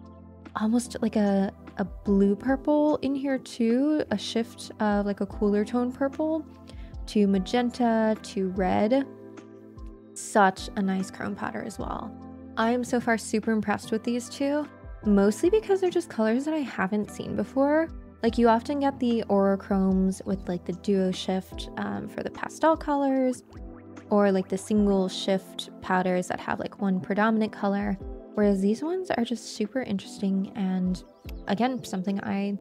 almost like a, a blue purple in here too. A shift of like a cooler tone purple to magenta to red. Such a nice chrome powder as well. I am so far super impressed with these two, mostly because they're just colors that I haven't seen before. Like you often get the Aurachromes with like the duo shift um, for the pastel colors, or like the single shift powders that have like one predominant color. Whereas these ones are just super interesting and again, something I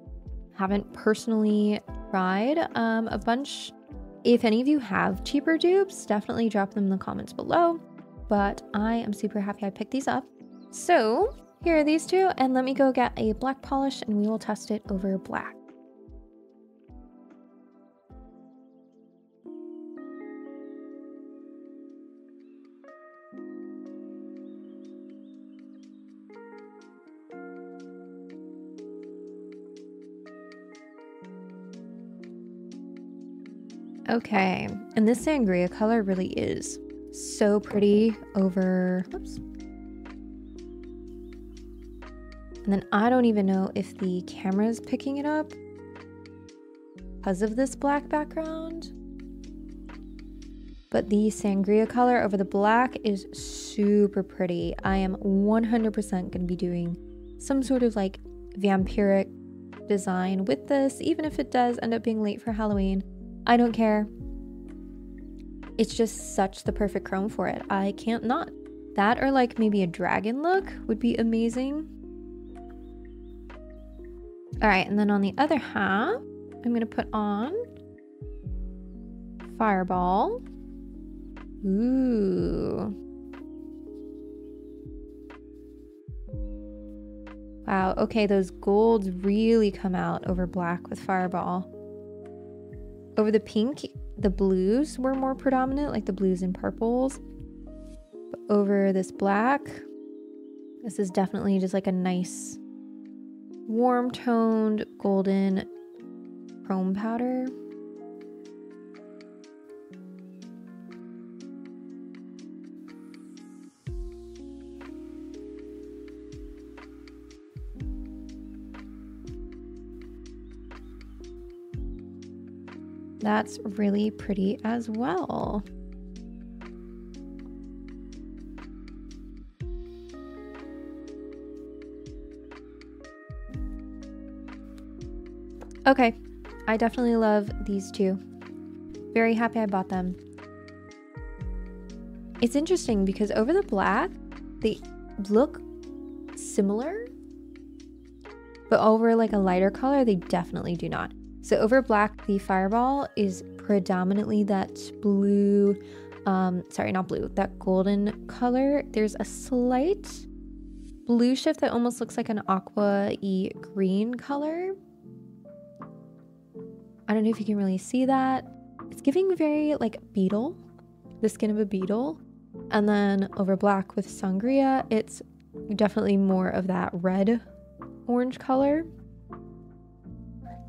haven't personally tried um, a bunch. If any of you have cheaper dupes, definitely drop them in the comments below but I am super happy I picked these up. So here are these two, and let me go get a black polish and we will test it over black. Okay, and this sangria color really is so pretty over, oops. And then I don't even know if the camera is picking it up because of this black background. But the sangria color over the black is super pretty. I am 100% going to be doing some sort of like vampiric design with this, even if it does end up being late for Halloween. I don't care. It's just such the perfect chrome for it. I can't not. That or like maybe a dragon look would be amazing. All right, and then on the other half, I'm gonna put on Fireball. Ooh. Wow, okay, those golds really come out over black with Fireball. Over the pink, the blues were more predominant, like the blues and purples. But over this black, this is definitely just like a nice warm toned golden chrome powder. That's really pretty as well. Okay, I definitely love these two. Very happy I bought them. It's interesting because over the black, they look similar, but over like a lighter color, they definitely do not. So over black, the fireball is predominantly that blue, um, sorry, not blue, that golden color. There's a slight blue shift that almost looks like an aqua-y green color. I don't know if you can really see that. It's giving very like beetle, the skin of a beetle. And then over black with sangria, it's definitely more of that red orange color.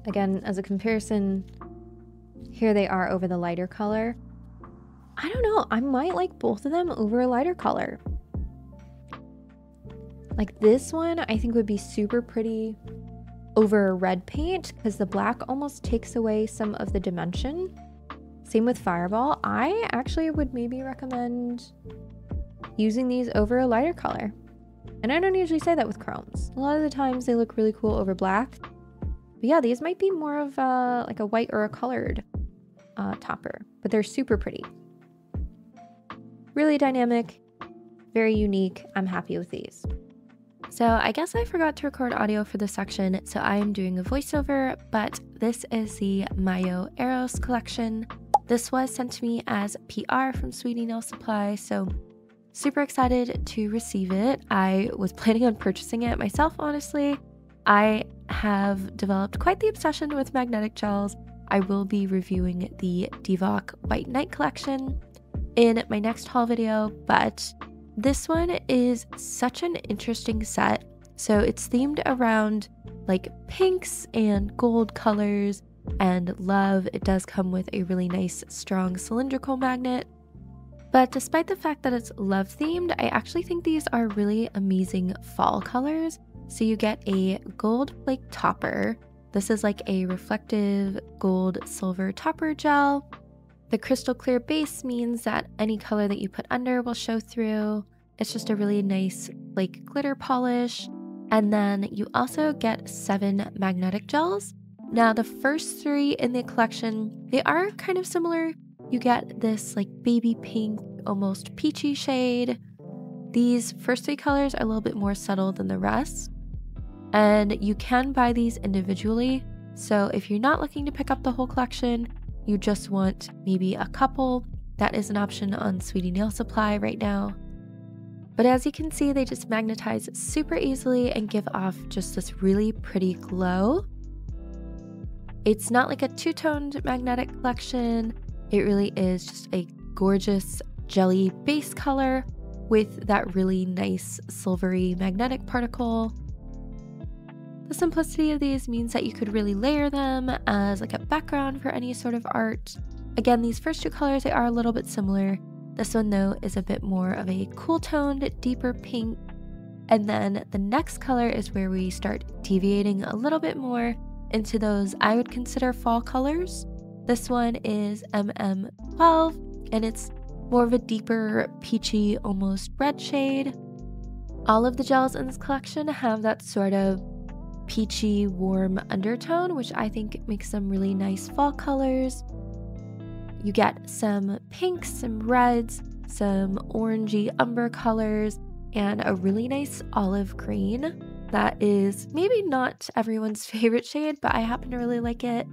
Again, as a comparison, here they are over the lighter color. I don't know, I might like both of them over a lighter color. Like this one, I think would be super pretty over red paint because the black almost takes away some of the dimension. Same with Fireball. I actually would maybe recommend using these over a lighter color. And I don't usually say that with chromes. A lot of the times they look really cool over black. But yeah, these might be more of a, like a white or a colored uh, topper, but they're super pretty. Really dynamic, very unique. I'm happy with these. So I guess I forgot to record audio for this section, so I am doing a voiceover, but this is the Mayo Eros collection. This was sent to me as PR from Sweetie Nail Supply, so super excited to receive it. I was [LAUGHS] planning on purchasing it myself, honestly. I have developed quite the obsession with magnetic gels. I will be reviewing the Divock White Night collection in my next haul video, but this one is such an interesting set. So it's themed around like pinks and gold colors and love. It does come with a really nice, strong cylindrical magnet. But despite the fact that it's love themed, I actually think these are really amazing fall colors. So you get a gold flake topper. This is like a reflective gold silver topper gel. The crystal clear base means that any color that you put under will show through. It's just a really nice like glitter polish. And then you also get seven magnetic gels. Now, the first three in the collection, they are kind of similar. You get this like baby pink, almost peachy shade. These first three colors are a little bit more subtle than the rest. And you can buy these individually. So if you're not looking to pick up the whole collection, you just want maybe a couple, that is an option on Sweetie Nail Supply right now. But as you can see, they just magnetize super easily and give off just this really pretty glow. It's not like a two-toned magnetic collection. It really is just a gorgeous jelly base color with that really nice silvery magnetic particle. The simplicity of these means that you could really layer them as like a background for any sort of art. Again, these first two colors, they are a little bit similar. This one though is a bit more of a cool toned, deeper pink. And then the next color is where we start deviating a little bit more into those I would consider fall colors. This one is MM12 and it's more of a deeper peachy, almost red shade. All of the gels in this collection have that sort of peachy, warm undertone, which I think makes them really nice fall colors. You get some pinks, some reds, some orangey umber colors, and a really nice olive green that is maybe not everyone's [LAUGHS] favorite shade, but I happen to really like it.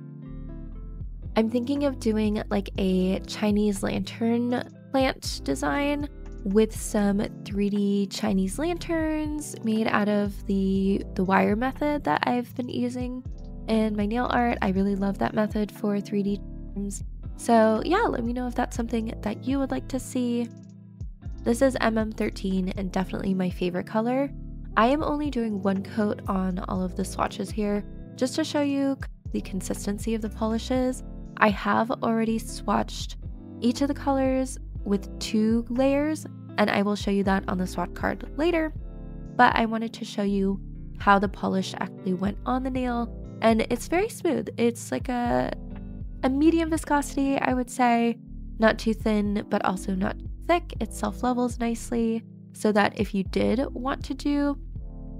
I'm thinking of doing like a Chinese lantern plant design with some 3D Chinese lanterns made out of the the wire method that I've been using in my nail art. I really love that method for 3D So, yeah, let me know if that's something that you would like to see. This is MM13 and definitely my favorite color. I am only doing one coat on all of the swatches here just to show you the consistency of the polishes. I have already swatched each of the colors with two layers, and I will show you that on the swatch card later. But I wanted to show you how the polish actually went on the nail, and it's very smooth. It's like a a medium viscosity, I would say, not too thin, but also not thick. It self levels nicely, so that if you did want to do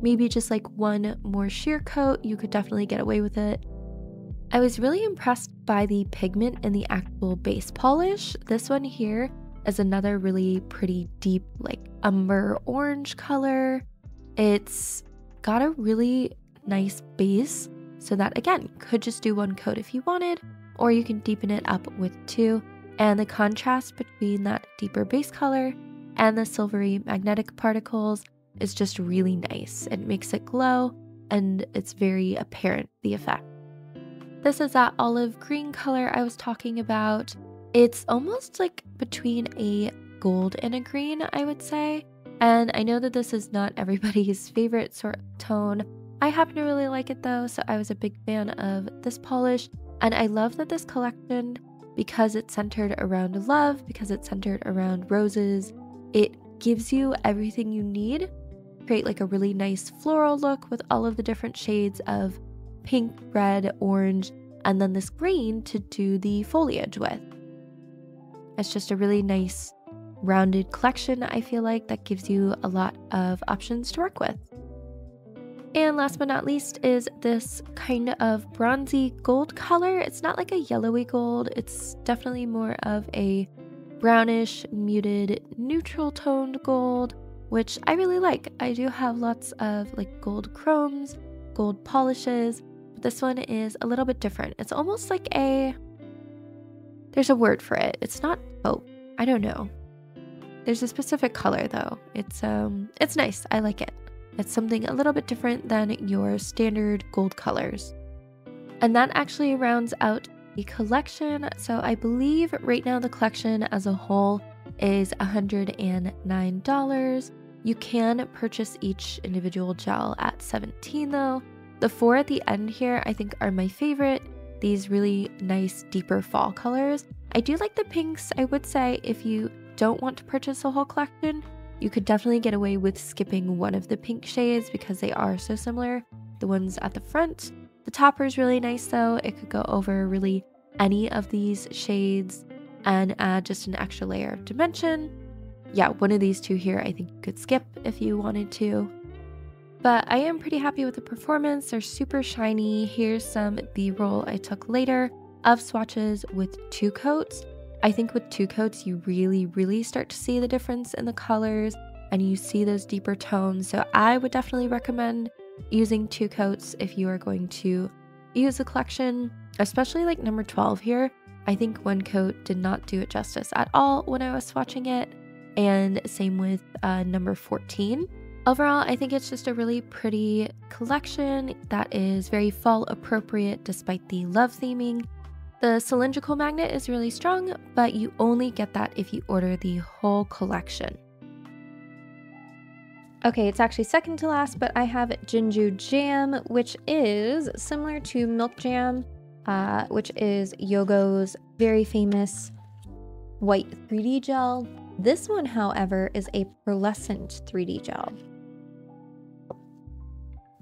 maybe just like one more sheer coat, you could definitely get away with it. I was really impressed by the pigment in the actual base polish. This one here is another really pretty deep, like umber orange color. It's got a really nice base, so that again, could just do one coat if you wanted, or you can deepen it up with two. And the contrast between that deeper base color and the silvery magnetic particles is just really nice. It makes it glow and it's very apparent, the effect. This is that olive green color I was talking about. It's almost like between a gold and a green, I would say. And I know that this is not [LAUGHS] everybody's favorite sort of tone. I happen to really like it though, so I was a big fan of this polish. And I love that this collection, because it's centered around love, because it's centered around roses, it gives you everything you need. Create like a really nice floral look with all of the different shades of pink, red, orange, and then this green to do the foliage with. It's just a really nice rounded collection, I feel like, that gives you a lot of options to work with. And last but not least is this kind of bronzy gold color. It's not like a yellowy gold, it's definitely more of a brownish, muted, neutral toned gold, which I really like. I do have lots of like gold chromes, gold polishes, this one is a little bit different. It's almost like a there's a word for it. It's not oh, I don't know. There's a specific color though. It's um it's nice. I like it. It's something a little bit different than your standard gold colors. And that actually rounds out the collection. So I believe right now the collection as a whole is $109. You can purchase each individual gel at 17 though. The four at the end here I think are my favorite. These really nice deeper fall colors. I do like the pinks. I would say if you don't want to purchase a whole collection, you could definitely get away with skipping one of the pink shades because they are so similar. The ones at the front. The topper is really nice though. It could go over really any of these shades and add just an extra layer of dimension. Yeah, one of these two here I think you could skip if you wanted to. But I am pretty happy with the performance. They're super shiny. Here's some B-roll I took later of swatches with two coats. I think with two coats, you really, really start to see the difference in the colors and you see those deeper tones. So I would definitely recommend using two coats if you are going to use the collection, especially like number 12 here. I think one coat did not do it justice at all when I was swatching it. And same with uh, number 14. Overall, I think it's just a really pretty collection that is very fall appropriate despite the love theming. The cylindrical magnet is really strong, but you only get that if you order the whole collection. Okay, it's actually second to last, but I have Jinju Jam, which is similar to Milk Jam, uh, which is Yogo's very famous white 3D gel. This one, however, is a pearlescent 3D gel.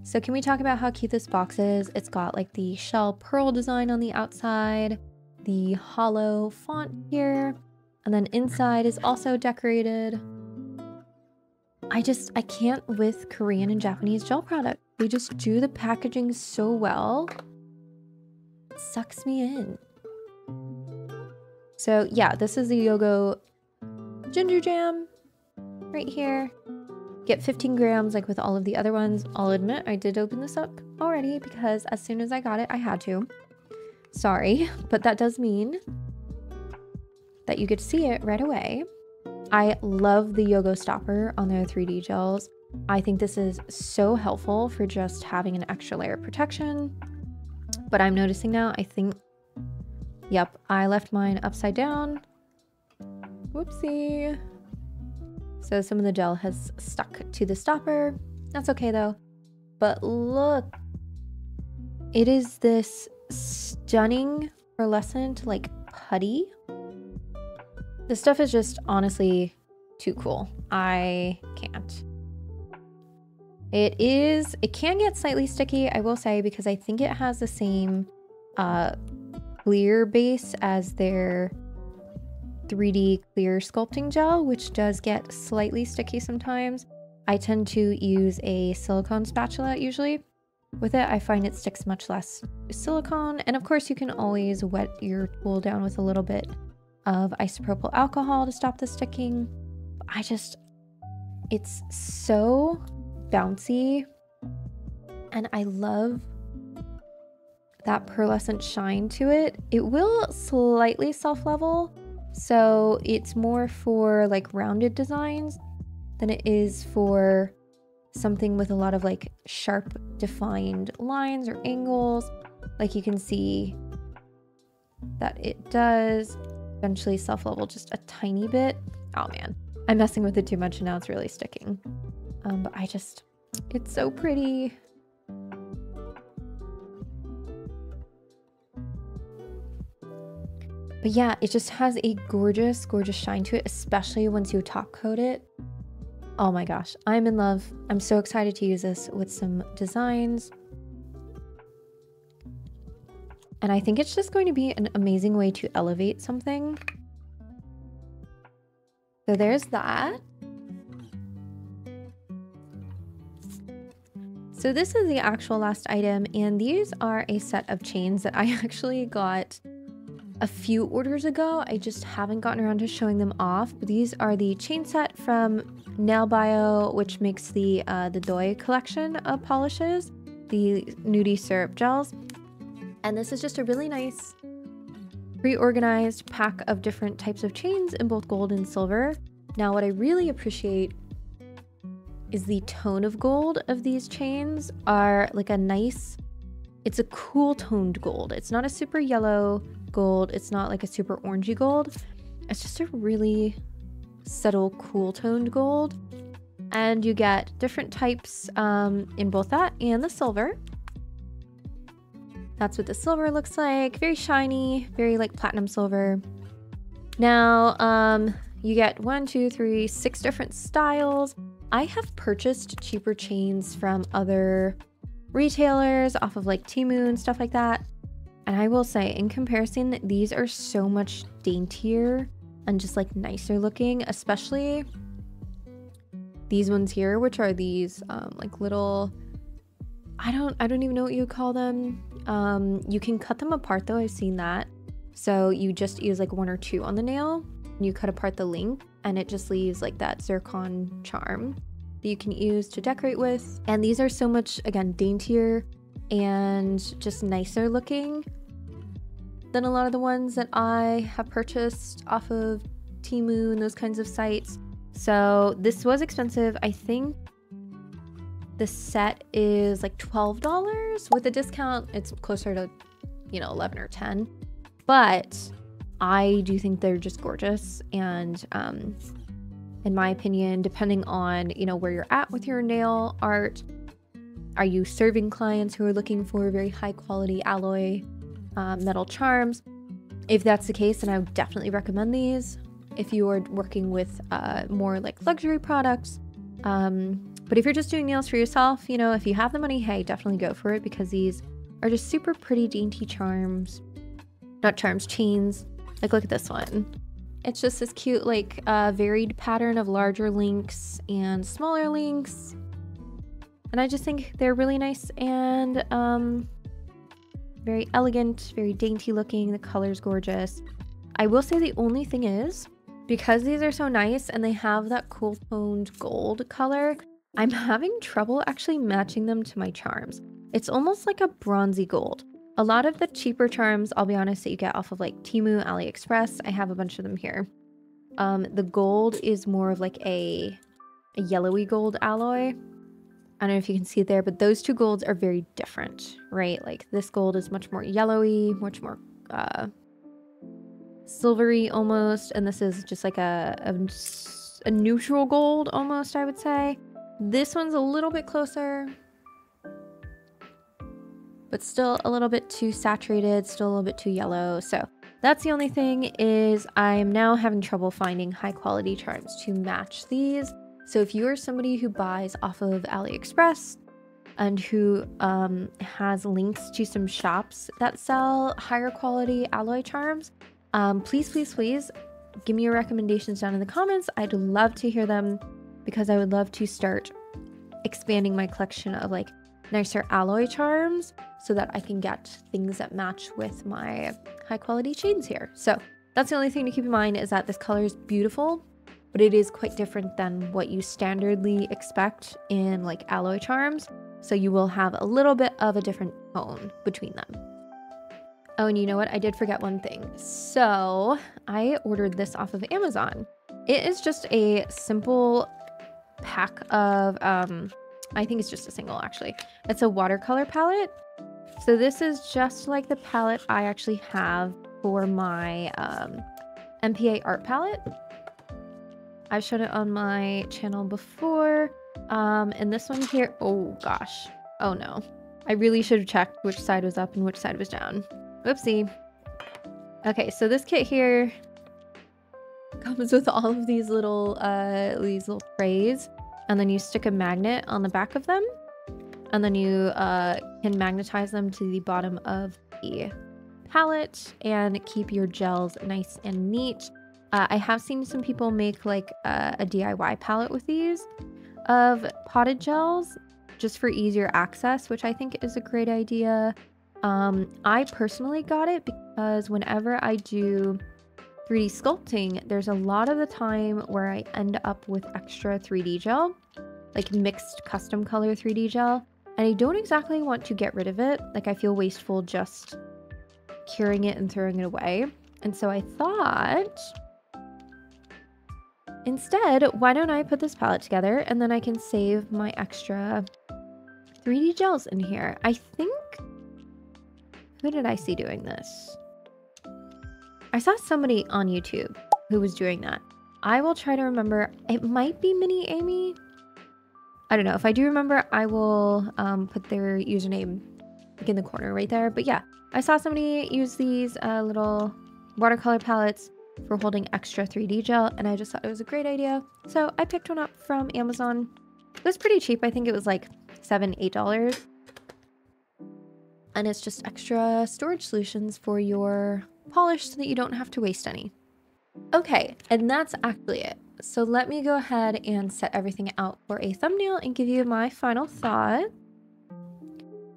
So can we talk about how cute this box is? It's got like the shell pearl design on the outside, the hollow font here, and then inside is also decorated. I just, I can't with Korean and Japanese gel products. They just do the packaging so well. It sucks me in. So yeah, this is the Yogo Jinju Jam right here. Get 15 grams like with all of the other ones. I'll admit I did open this up already because as soon as I got it, I had to. Sorry, [LAUGHS] but that does mean that you get to see it right away. I love the Yogo Stopper on their 3D gels. I think this is so helpful for just having an extra layer of protection. But I'm noticing now, I think, yep, I left mine upside down. Whoopsie. So some of the gel has stuck to the stopper. That's okay though. But look, it is this stunning pearlescent like putty. This stuff is just honestly too cool. I can't. It is, it can get slightly sticky, I will say, because I think it has the same uh, clear base as their 3D clear sculpting gel, which does get slightly sticky sometimes. I tend to use a silicone spatula usually. With it, I find it sticks much less silicone. And of course, you can always wet your tool down with a little bit of isopropyl alcohol to stop the sticking. I just, it's so bouncy. And I love that pearlescent shine to it. It will slightly self level, so it's more for like rounded designs than it is for something with a lot of like sharp defined lines or angles. Like you can see that it does eventually self level just a tiny bit. Oh man, I'm messing with it too much and now it's really sticking. Um, but I just, it's so pretty. But yeah, it just has a gorgeous, gorgeous shine to it, especially once you top coat it. Oh my gosh, I'm in love. I'm so excited to use this with some designs. And I think it's just going to be an amazing way to elevate something. So there's that. So this is the actual last item, and these are a set of chains that I [LAUGHS] actually got a few orders ago. I just haven't gotten around to showing them off. But these are the chain set from Nail Bio, which makes the uh, the Doi collection of polishes, the Nudie Syrup Gels. And this is just a really nice pre-organized pack of different types of chains in both gold and silver. Now, what I really appreciate is the tone of gold of these chains are like a nice, it's a cool toned gold. It's not a super yellow gold. It's not like a super orangey gold. It's just a really subtle, cool toned gold. And you get different types um, in both that and the silver. That's what the silver looks like. Very shiny, very like platinum silver. Now, um, you get one, two, three, six different styles. I have purchased cheaper chains from other retailers off of like Temu and stuff like that. And I will say, in comparison, these are so much daintier and just like nicer looking, especially these ones here, which are these um, like little, I don't, I don't even know what you call them. Um, you can cut them apart though. I've seen that. So you just use like one or two on the nail. and You cut apart the link and it just leaves like that zircon charm that you can use to decorate with. And these are so much, again, daintier and just nicer looking than a lot of the ones that I have purchased off of Temu and those kinds of sites. So this was expensive. I think the set is like $12 with a discount. It's closer to, you know, 11 or 10. But I do think they're just gorgeous and um in my opinion, depending on, you know, where you're at with your nail art, are you serving clients who are looking for very high quality alloy uh, metal charms? If that's the case, then I would definitely recommend these. If you are working with uh, more like luxury products, um, but if you're just doing nails for yourself, you know, if you have the money, hey, definitely go for it because these are just super pretty, dainty charms. Not charms, chains. Like, look at this one. It's just this cute, like, uh, varied pattern of larger links and smaller links. And I just think they're really nice and um, very elegant, very dainty looking. The color's gorgeous. I will say the only thing is, because these are so nice and they have that cool toned gold color, I'm having trouble actually matching them to my charms. It's almost like a bronzy gold. A lot of the cheaper charms, I'll be honest, that you get off of like Temu, AliExpress, I have a bunch of them here. Um, the gold is more of like a, a yellowy gold alloy. I don't know if you can see there, but those two golds are very different, right? Like this gold is much more yellowy, much more uh, silvery almost, and this is just like a, a, a neutral gold almost, I would say. This one's a little bit closer, but still a little bit too saturated, still a little bit too yellow. So that's the only thing is I'm now having trouble finding high quality charms to match these. So if you are somebody who buys off of AliExpress and who um, has links to some shops that sell higher quality alloy charms, um, please, please, please give me your recommendations down in the comments. I'd love to hear them because I would love to start expanding my collection of like nicer alloy charms so that I can get things that match with my high quality chains here. So that's the only thing to keep in mind is that this color is beautiful, but it is quite different than what you standardly expect in like alloy charms. So you will have a little bit of a different tone between them. Oh, and you know what? I did forget one thing. So I ordered this off of Amazon. It is just a simple pack of um, I think it's just a single actually. It's a watercolor palette. So this is just like the palette I actually have for my um, MPA art palette. I've shown it on my channel before. Um, and this one here, oh gosh. Oh no. I really should have checked which side was up and which side was down. Whoopsie. Okay, so this kit here comes with all of these little uh these little trays and then you stick a magnet on the back of them and then you uh can magnetize them to the bottom of the palette and keep your gels nice and neat. Uh, I have seen some people make like uh, a DIY palette with these of potted gels just for easier access, which I think is a great idea. Um, I personally got it because whenever I do 3D sculpting, there's a lot of the time where I end up with extra 3D gel, like mixed custom color 3D gel, and I don't exactly want to get rid of it. Like I feel wasteful just curing it and throwing it away. And so I thought, instead, why don't I put this palette together and then I can save my extra 3D gels in here. I think who did I see doing this? I saw somebody on YouTube who was doing that. I will try to remember. It might be Mini Amy. I don't know. If I do remember, I will um, put their username like in the corner right there. But yeah, I saw somebody use these uh, little watercolor palettes for holding extra 3D gel, and I just thought it was a great idea. So I picked one up from Amazon. It was pretty cheap. I think it was like seven, eight dollars and it's just extra storage solutions for your polish so that you don't have to waste any. Okay, and that's actually it. So let me go ahead and set everything out for a thumbnail and give you my final thought.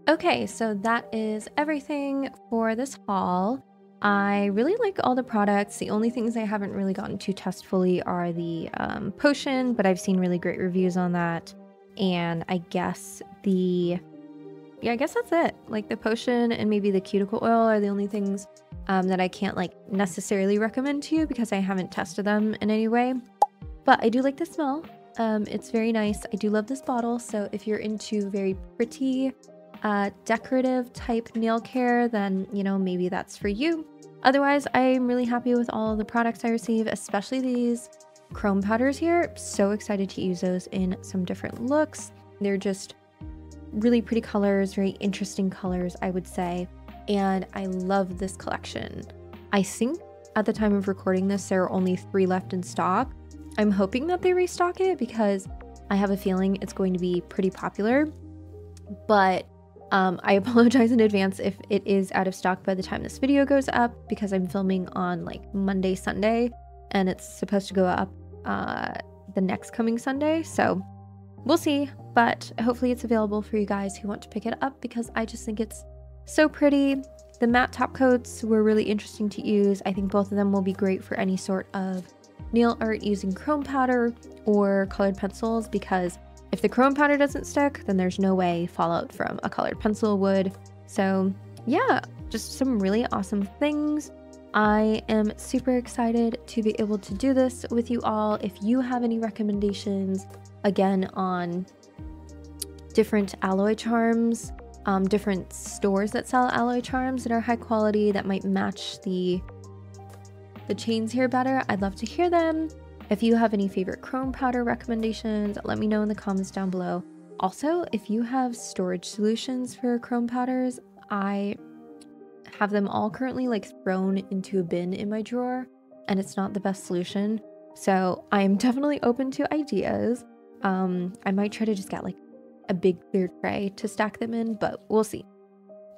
Okay, so that is everything for this haul. I really like all the products. The only things I haven't really gotten to test fully are the um, potion, but I've seen really great reviews on that. And I guess the yeah, I guess that's it. Like the potion and maybe the cuticle oil are the only things um, that I can't like necessarily recommend to you because I haven't tested them in any way. But I do like the smell. Um, it's very nice. I do love this bottle. So if you're into very pretty, uh, decorative type nail care, then, you know, maybe that's for you. Otherwise, I'm really happy with all the products I receive, especially these chrome powders here. So excited to use those in some different looks. They're just really pretty colors, very interesting colors, I would say. And I love this collection. I think at the time of recording this, there are only three left in stock. I'm hoping that they restock it because I have a feeling it's going to be pretty popular. But um, I [LAUGHS] apologize in advance if it is out of stock by the time this video goes up because I'm filming on like Monday, Sunday, and it's supposed to go up uh, the next coming Sunday. So we'll see, but hopefully it's available for you guys who want to pick it up because I just think it's so pretty. The matte top coats were really interesting to use. I think both of them will be great for any sort of nail art using chrome powder or colored pencils because if the chrome powder doesn't stick, then there's no way fallout from a colored pencil would. So yeah, just some really awesome things. I am super excited to be able to do this with you all. If you have any recommendations, again, on different alloy charms, um, different stores that sell alloy charms that are high quality that might match the the chains here better, I'd love to hear them. If you have any favorite chrome powder recommendations, let me know in the comments down below. Also, if you have storage solutions for chrome powders, I have them all currently like thrown into a bin in my drawer and it's not the best solution. So I'm [LAUGHS] definitely open to ideas. Um, I might try to just get like a big clear tray to stack them in, but we'll see.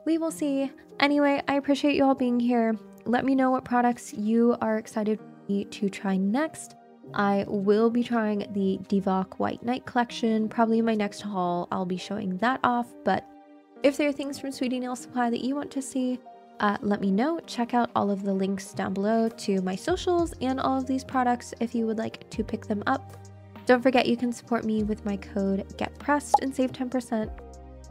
We will see. Anyway, I appreciate you all being here. Let me know what products you are excited to try next. I will be trying the Divock White Night collection. Probably in my next haul, I'll be showing that off. But if there are things from Sweetie Nail Supply that you want to see, uh, let me know. Check out all of the links down below to my socials and all of these products if you would like to pick them up. Don't forget you can support me with my code GETPRESSED and save 10%.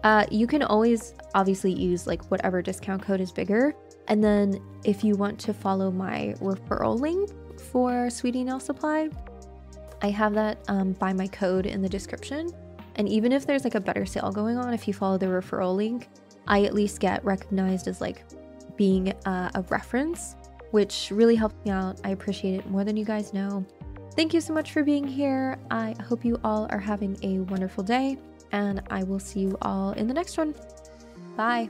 Uh, you can always obviously use like whatever discount code is bigger. And then if you want to follow my referral link for Sweetie Nail Supply, I have that um, by my code in the description. And even if there's like a better sale going on, if you follow the referral link, I at least get recognized as like being uh, a reference, which really helps me out. I appreciate it more than you guys know. thank you so much for being here. I hope you all are having a wonderful day, and I will see you all in the next one. Bye.